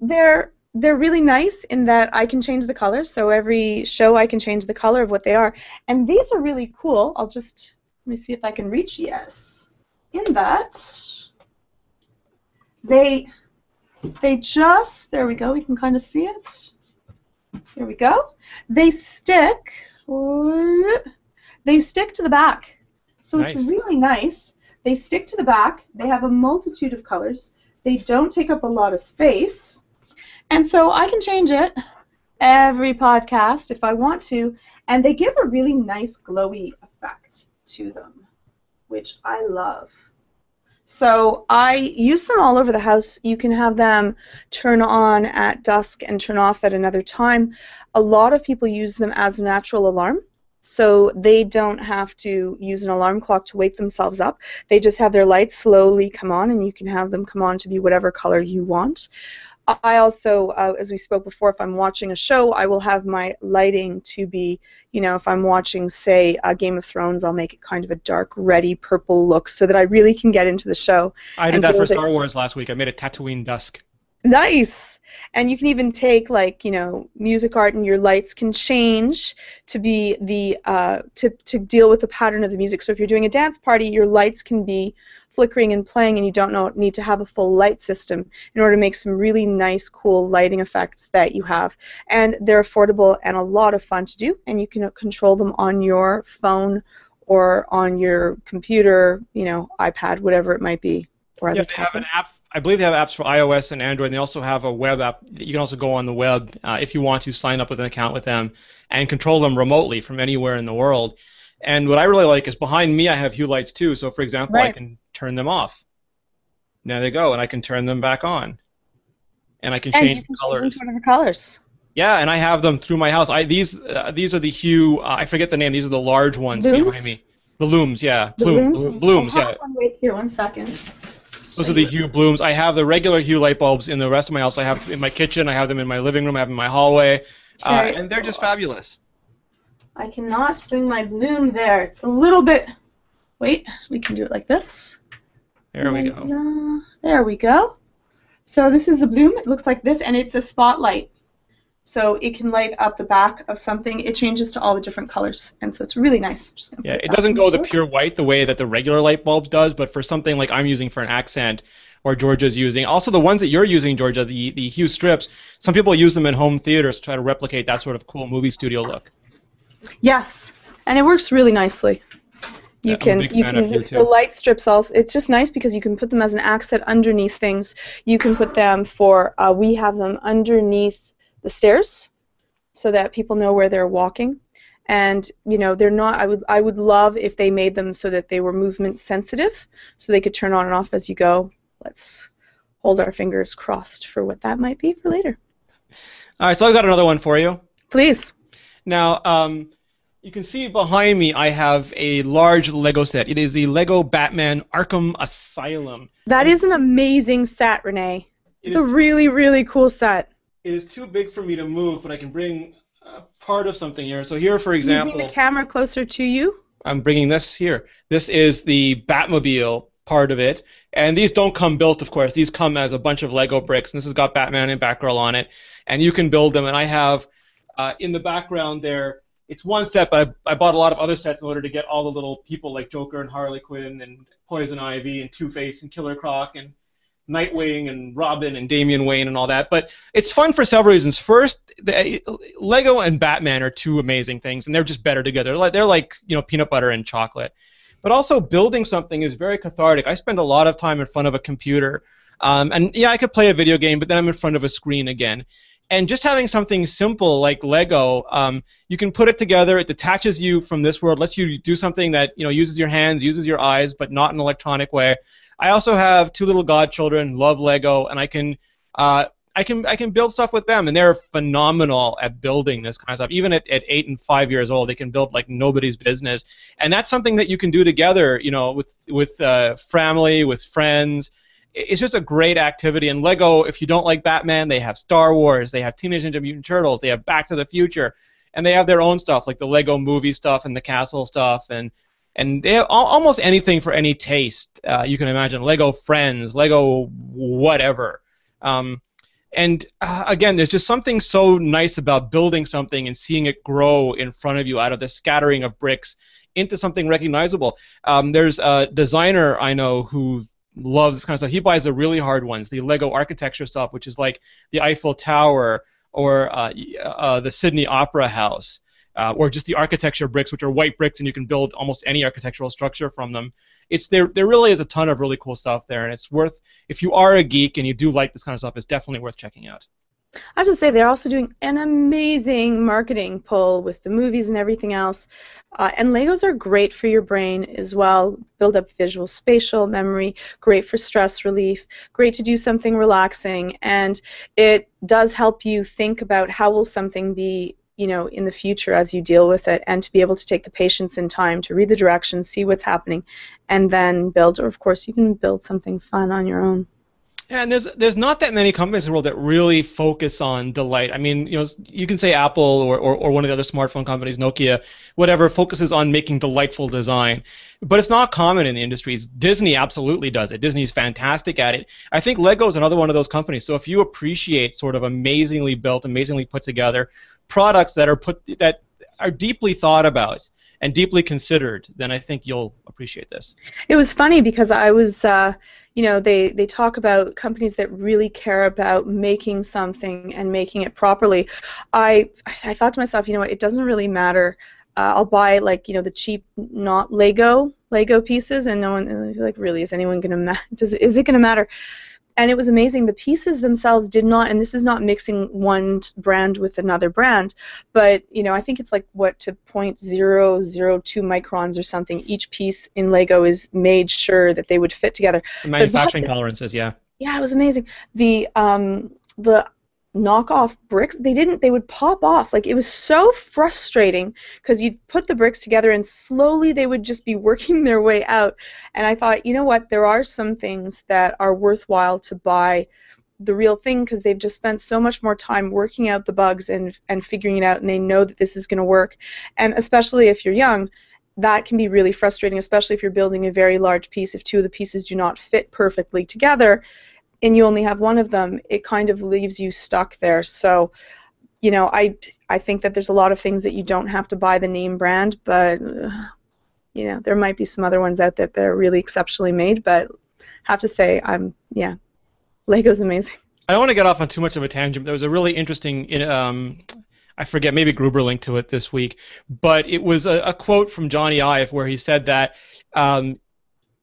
they're they're really nice in that I can change the colors. So every show I can change the color of what they are. And these are really cool. I'll just let me see if I can reach. Yes, in that they they just there we go. We can kind of see it. There we go. They stick. They stick to the back. So Nice. it's really nice. They stick to the back. They have a multitude of colors. They don't take up a lot of space. And so I can change it every podcast if I want to. And they give a really nice glowy effect to them, which I love. So I use them all over the house. You can have them turn on at dusk and turn off at another time. A lot of people use them as a natural alarm. So they don't have to use an alarm clock to wake themselves up. They just have their lights slowly come on, and you can have them come on to be whatever color you want. I also, uh, as we spoke before, if I'm watching a show, I will have my lighting to be, you know, if I'm watching, say, uh, Game of Thrones, I'll make it kind of a dark, reddy purple look so that I really can get into the show. I did that for Star Wars last week. I made it Tatooine dusk. Nice. And you can even take like you know music art, and your lights can change to be the uh, to to deal with the pattern of the music. So if you're doing a dance party, your lights can be flickering and playing, and you don't know, need to have a full light system in order to make some really nice, cool lighting effects that you have. And they're affordable and a lot of fun to do, and you can control them on your phone or on your computer, you know, iPad, whatever it might be, or other they have an app. I believe they have apps for iOS and Android. And they also have a web app. You can also go on the web uh, if you want to sign up with an account with them and control them remotely from anywhere in the world. And what I really like is behind me I have hue lights too. So for example, I can turn them off. There they go, and I can turn them back on. And I can and change you can the change colors. to whatever colors. Yeah, and I have them through my house. I these uh, these are the hue. Uh, I forget the name. These are the large ones Looms? behind me. The looms, yeah. The Bloom, blooms? blooms, yeah. one Wait here one second. Those are the hue blooms. I have the regular hue light bulbs in the rest of my house. I have in my kitchen. I have them in my living room. I have them in my hallway, uh, and they're just fabulous. I cannot bring my bloom there. It's a little bit. Wait, we can do it like this. There we go. There we go. So this is the bloom. It looks like this, and it's a spotlight. So it can light up the back of something. It changes to all the different colors, and so it's really nice. Yeah, it doesn't go the pure white the way that the regular light bulbs does, but for something like I'm using for an accent or Georgia's using, also the ones that you're using, Georgia, the the hue strips. Some people use them in home theaters to try to replicate that sort of cool movie studio look. Yes, and it works really nicely. You Yeah, can you can use the light strips also. It's just nice because you can put them as an accent underneath things. You can put them for uh, we have them underneath the stairs, so that people know where they're walking. And you know they're not. I would I would love if they made them so that they were movement sensitive, so they could turn on and off as you go. Let's hold our fingers crossed for what that might be for later. All right, so I've got another one for you. Please. Now, um, you can see behind me I have a large Lego set. It is the Lego Batman Arkham Asylum. That is an amazing set, Rene. It It's a really really cool set. It is too big for me to move, but I can bring uh, part of something here. So here, for Can you example, bring the camera closer to you? I'm bringing this here. This is the Batmobile part of it, and these don't come built, of course. These come as a bunch of Lego bricks, and this has got Batman and Batgirl on it, and you can build them. And I have uh, in the background there. It's one set, but I, I bought a lot of other sets in order to get all the little people like Joker and Harley Quinn and Poison Ivy and Two Face and Killer Croc and Nightwing and Robin and Damian Wayne and all that. But it's fun for several reasons. First, the, Lego and Batman are two amazing things, and they're just better together. They're like you know peanut butter and chocolate. But also, building something is very cathartic. I spend a lot of time in front of a computer, um, and yeah, I could play a video game, but then I'm in front of a screen again. and just having something simple like Lego, um, you can put it together. It detaches you from this world, lets you do something that you know uses your hands, uses your eyes, but not in an electronic way. I also have two little godchildren, love Lego, and I can uh, I can I can build stuff with them, and they're phenomenal at building this kind of stuff. Even at, at eight and five years old, they can build like nobody's business, and that's something that you can do together. You know, with with uh, family, with friends. It's just a great activity. And Lego, if you don't like Batman, they have Star Wars, they have Teenage Ninja Mutant Turtles, they have Back to the Future, and they have their own stuff like the Lego Movie stuff and the Castle stuff, and and they almost anything for any taste uh, you can imagine. Lego Friends, Lego whatever. Um, and uh, again, there's just something so nice about building something and seeing it grow in front of you out of the scattering of bricks into something recognizable. Um, there's a designer I know who loves this kind of stuff. He buys the really hard ones, the Lego architecture stuff, which is like the Eiffel Tower or uh, uh, the Sydney Opera House. Uh, or just the architecture bricks, which are white bricks, and you can build almost any architectural structure from them it's there. There really is a ton of really cool stuff there, and it's worth. If you are a geek and you do like this kind of stuff, it's definitely worth checking out. I have to say they're also doing an amazing marketing pull with the movies and everything else. Uh, and Legos are great for your brain as well. Build up visual spatial memory, great for stress relief, great to do something relaxing, and it does help you think about how will something be you know, in the future as you deal with it, and to be able to take the patience and time to read the directions, see what's happening, and then build. Or of course, you can build something fun on your own. And there's there's not that many companies in the world that really focus on delight. I mean, you know, you can say Apple or, or, or one of the other smartphone companies, Nokia, whatever, focuses on making delightful design. But it's not common in the industries. Disney absolutely does it. Disney's fantastic at it. I think Lego is another one of those companies. So if you appreciate sort of amazingly built, amazingly put together products that are put that are deeply thought about and deeply considered, then I think you'll appreciate this. It was funny because I was. Uh, you know they they talk about companies that really care about making something and making it properly. I i thought to myself you know what it doesn't really matter. Uh, i'll buy like you know the cheap not lego lego pieces and no one like really is anyone going to ma- does is it going to matter and it was amazing. The pieces themselves did not, and this is not mixing one brand with another brand, but you know, I think it's like what to 0.002 microns or something. Each piece in Lego is made sure that they would fit together. The manufacturing so tolerances, yeah. Yeah, it was amazing. The um, the knockoff bricks they didn't they would pop off. Like it was so frustrating because you'd put the bricks together and slowly they would just be working their way out. And i thought you know what? There are some things that are worthwhile to buy the real thing because they've just spent so much more time working out the bugs and and figuring it out and they know that this is going to work. And especially if you're young that can be really frustrating especially if you're building a very large piece if two of the pieces do not fit perfectly together and you only have one of them, it kind of leaves you stuck there. So, you know, I I think that there's a lot of things that you don't have to buy the name brand, but uh, you know, there might be some other ones out there that they're really exceptionally made. But have to say, I'm yeah, Lego's amazing. I don't want to get off on too much of a tangent. There was a really interesting. Um, I forget, maybe Gruber linked to it this week, but it was a, a quote from Jony Ive where he said that um,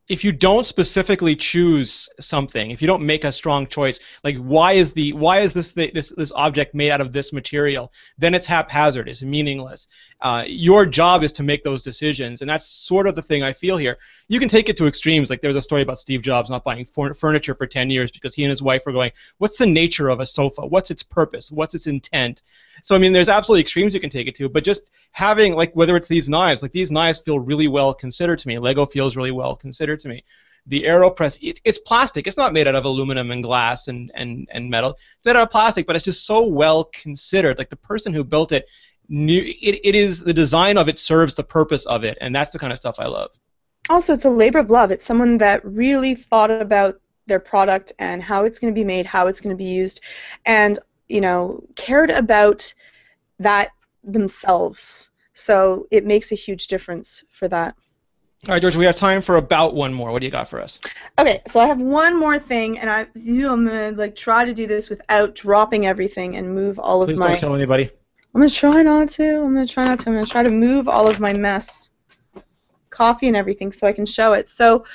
if you don't specifically choose something, if you don't make a strong choice, like why is the why is this this this object made out of this material? Then it's haphazard, it's meaningless. Uh, your job is to make those decisions, and that's sort of the thing I feel here. You can take it to extremes. Like there's a story about Steve Jobs not buying furniture for 10 years because he and his wife were going, "What's the nature of a sofa? What's its purpose? What's its intent?" So I mean, there's absolutely extremes you can take it to, but just having like whether it's these knives, like these knives feel really well considered to me. Lego feels really well considered to me. The AeroPress, it, it's plastic. It's not made out of aluminum and glass and, and, and metal. It's made out of plastic, but it's just so well considered. Like the person who built it knew it, it is the design of it serves the purpose of it, and that's the kind of stuff I love. Also, it's a labor of love. It's someone that really thought about their product and how it's going to be made, how it's going to be used, and you know cared about that themselves. So it makes a huge difference for that. All right, George, we have time for about one more. What do you got for us? Okay, so I have one more thing, and I, you I'm gonna like try to do this without dropping everything and move all Please of my. Please don't kill anybody. I'm gonna try not to. I'm gonna try not to. I'm gonna try to move all of my mess, coffee and everything, so I can show it. So,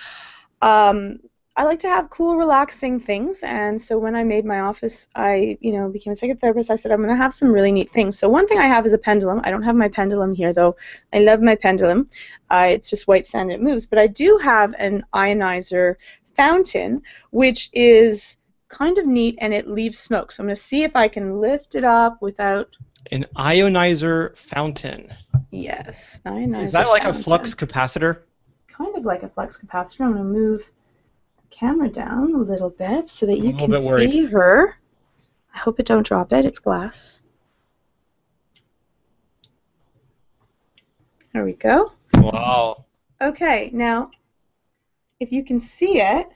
um, I like to have cool, relaxing things, and so when I made my office, I, you know, became a psychotherapist. I said I'm going to have some really neat things. So one thing I have is a pendulum. I don't have my pendulum here though. I love my pendulum. Uh, it's just white sand; it moves. But I do have an ionizer fountain, which is kind of neat, and it leaves smoke. So I'm going to see if I can lift it up without. An ionizer fountain. Yes, ionizer. Is that like fountain. a flux capacitor? Kind of like a flux capacitor. I'm going to move camera down a little bit so that you I'm can little bit worried. see her. I hope it don't drop it. It's glass. There we go. Wow. Okay, now if you can see it,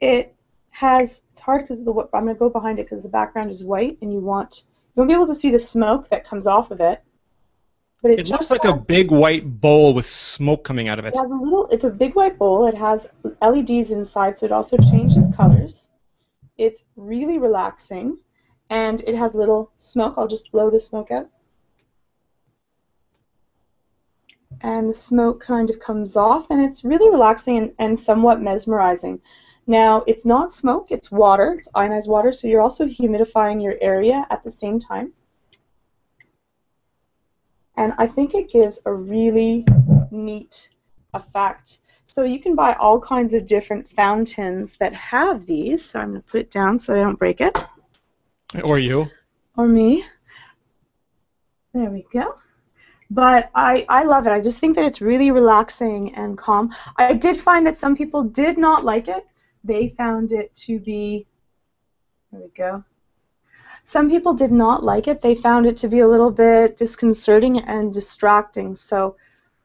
it has. It's hard because the. I'm gonna go behind it because the background is white, and you want you won't be able to see the smoke that comes off of it. But it, It looks like a big white bowl with smoke coming out of it. It has a little. It's a big white bowl. It has LEDs inside, so it also changes colors. It's really relaxing, and it has little smoke. I'll just blow the smoke out, and the smoke kind of comes off, and it's really relaxing and, and somewhat mesmerizing. Now, it's not smoke; it's water. It's ionized water, so you're also humidifying your area at the same time. And I think it gives a really neat effect. So you can buy all kinds of different fountains that have these. So I'm going to put it down so I don't break it. Or you. Or me. There we go. But I, I love it. I just think that it's really relaxing and calm. I did find that some people did not like it. They found it to be. There we go. Some people did not like it. They found it to be a little bit disconcerting and distracting. So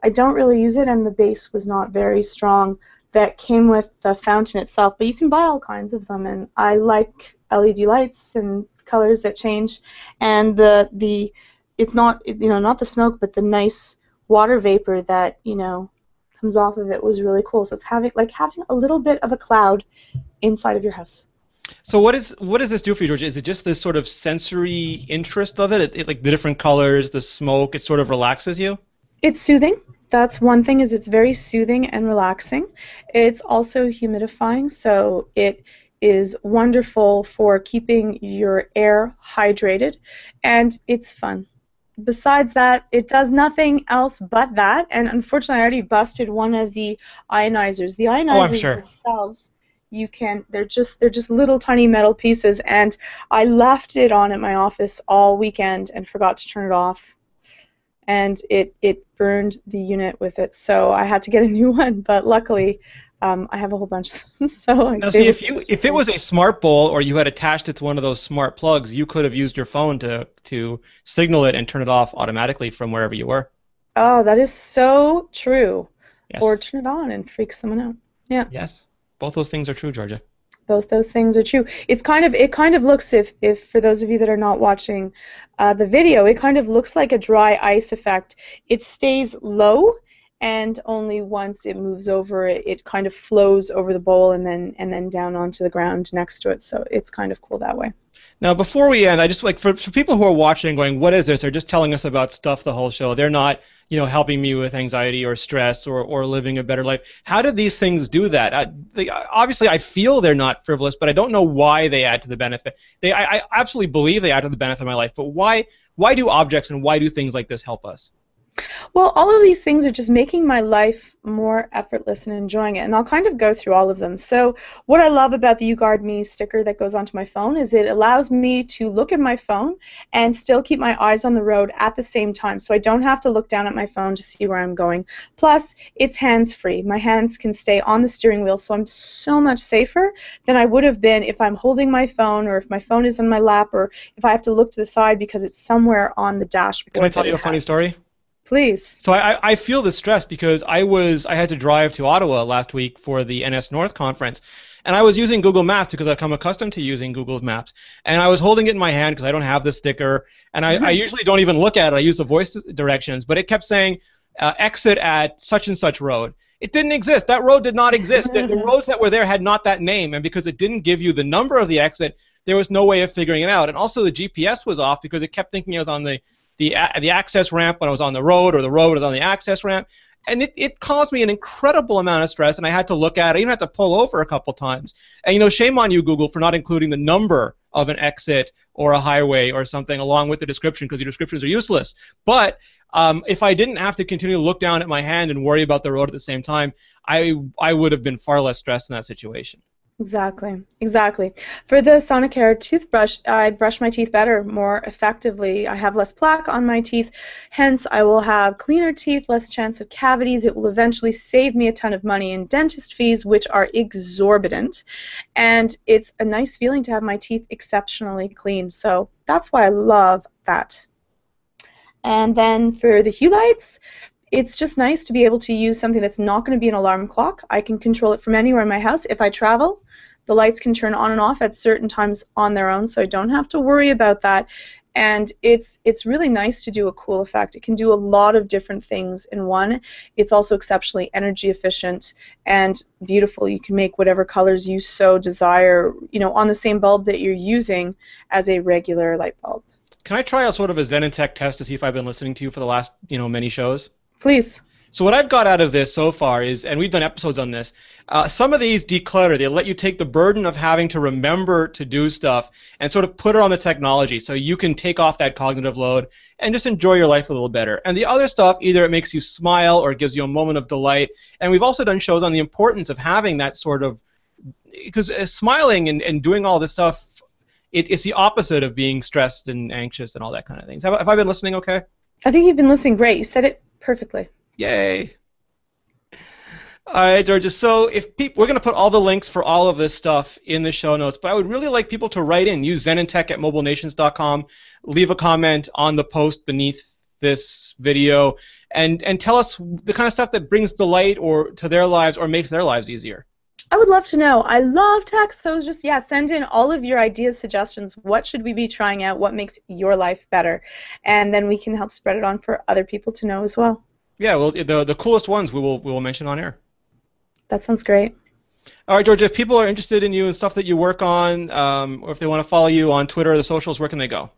I don't really use it, and the base was not very strong that came with the fountain itself. But you can buy all kinds of them, and I like LED lights and colors that change, and the the it's not you know not the smoke, but the nice water vapor that you know comes off of it was really cool. So it's having like having a little bit of a cloud inside of your house. So what is what does this do for you, Georgia? Is it just this sort of sensory interest of it? It, it like the different colors, the smoke, it sort of relaxes you? It's soothing. That's one thing is it's very soothing and relaxing. It's also humidifying, so it is wonderful for keeping your air hydrated and it's fun. Besides that, it does nothing else but that and unfortunately I already busted one of the ionizers. The oh, ionizers sure. themselves you can they're just they're just little tiny metal pieces and I left it on at my office all weekend and forgot to turn it off and it it burned the unit with it. So I had to get a new one, but luckily um, I have a whole bunch of them. So I Now see if you if it was a smart bowl or you had attached it to one of those smart plugs, you could have used your phone to to signal it and turn it off automatically from wherever you were. oh, that is so true. Yes. Or turn it on and freak someone out. yeah yes. Both those things are true, Georgia. Both those things are true. It's kind of it kind of looks if if for those of you that are not watching uh, the video, it kind of looks like a dry ice effect. It stays low and only once it moves over it, it kind of flows over the bowl and then and then down onto the ground next to it. So it's kind of cool that way. Now, before we end, I just like for, for people who are watching, going, "What is this?" They're just telling us about stuff the whole show. They're not, you know, helping me with anxiety or stress or, or living a better life. How did these things do that? Uh, they, obviously, I feel they're not frivolous, but I don't know why they add to the benefit. They, I, I absolutely believe they add to the benefit of my life, but why? Why do objects and why do things like this help us? Well, all of these things are just making my life more effortless and enjoying it, and I'll kind of go through all of them. So, what I love about the UGuard Me sticker that goes onto my phone is it allows me to look at my phone and still keep my eyes on the road at the same time, so I don't have to look down at my phone to see where I'm going. Plus, it's hands-free. My hands can stay on the steering wheel, so I'm so much safer than I would have been if I'm holding my phone or if my phone is in my lap or if I have to look to the side because it's somewhere on the dashboard. Can I tell you a funny story? Please. So I, I- feel the stress because I was I had to drive to Ottawa last week for the NSNorth conference, and I was using Google Maps because I've come accustomed to using Google Maps, and I was holding it in my hand because I don't have the sticker, and I, I usually don't even look at it. I use the voice directions, but it kept saying uh, exit at such and such road. It didn't exist. That road did not exist. the, the roads that were there had not that name, and because it didn't give you the number of the exit, there was no way of figuring it out. And also the GPS was off because it kept thinking it was on the the the access ramp when I was on the road, or the road was on the access ramp. and it, it caused me an incredible amount of stress, and I had to look at it. I even had to pull over a couple times. And you know, shame on you, Google, for not including the number of an exit or a highway or something along with the description because your descriptions are useless. But um, if I didn't have to continue to look down at my hand and worry about the road at the same time, I I would have been far less stressed in that situation. Exactly, exactly. For the Sonicare toothbrush, I brush my teeth better, more effectively. I have less plaque on my teeth, hence I will have cleaner teeth, less chance of cavities. It will eventually save me a ton of money in dentist fees, which are exorbitant. And it's a nice feeling to have my teeth exceptionally clean. So that's why I love that. And then for the hue lights, it's just nice to be able to use something that's not going to be an alarm clock. I can control it from anywhere in my house. If I travel, the lights can turn on and off at certain times on their own, so I don't have to worry about that. And it's it's really nice to do a cool effect. It can do a lot of different things in one. It's also exceptionally energy efficient and beautiful. You can make whatever colors you so desire, you know, on the same bulb that you're using as a regular light bulb. Can I try out sort of a Zen and Tech test to see if I've been listening to you for the last, you know, many shows? Please. So what I've got out of this so far is, and we've done episodes on this, uh, some of these declutter. They let you take the burden of having to remember to do stuff and sort of put it on the technology so you can take off that cognitive load and just enjoy your life a little better. And the other stuff, either it makes you smile or it gives you a moment of delight. And we've also done shows on the importance of having that sort of, because uh, smiling and, and doing all this stuff, it, it's the opposite of being stressed and anxious and all that kind of things. Have, have I been listening okay? I think you've been listening great. You said it perfectly. Yay. All right, Georgia. So if we're going to put all the links for all of this stuff in the show notes, but I would really like people to write in. Use ZenandTech at mobilenations.com. Leave a comment on the post beneath this video, and and tell us the kind of stuff that brings delight or to their lives or makes their lives easier. I would love to know. I love text, so just yeah, send in all of your ideas, suggestions. What should we be trying out? What makes your life better? And then we can help spread it on for other people to know as well. Yeah, well, the the coolest ones we will we will mention on air. That sounds great. All right, Georgia. If people are interested in you and stuff that you work on, um, or if they want to follow you on Twitter or the socials, where can they go?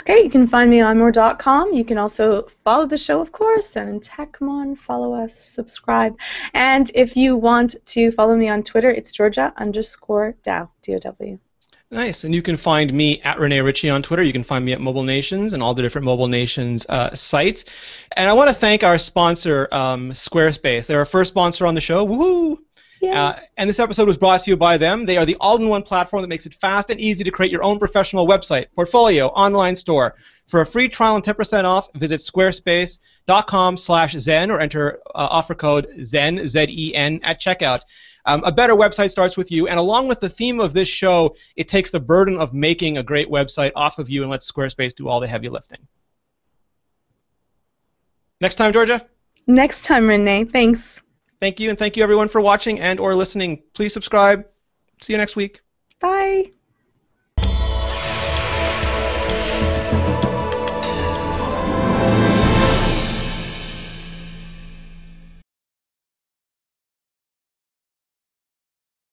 Okay, you can find me on iMore.com. You can also follow the show, of course, and in tech, come on, follow us, subscribe. And if you want to follow me on Twitter, it's Georgia underscore Dow, D-O-W. Nice. And you can find me at Rene Ritchie on Twitter. You can find me at Mobile Nations and all the different Mobile Nations uh, sites. And I want to thank our sponsor, um, Squarespace. They're our first sponsor on the show. Woohoo! Uh, and this episode was brought to you by them. They are the all-in-one platform that makes it fast and easy to create your own professional website, portfolio, online store. For a free trial and 10% off, visit squarespace.com slash zen or enter uh, offer code ZEN Z-E-N at checkout. Um, a better website starts with you, and along with the theme of this show, it takes the burden of making a great website off of you and lets Squarespace do all the heavy lifting. Next time, Georgia? Next time, Rene. Thanks. Thank you, and thank you everyone for watching and or listening. Please subscribe. See you next week. Bye.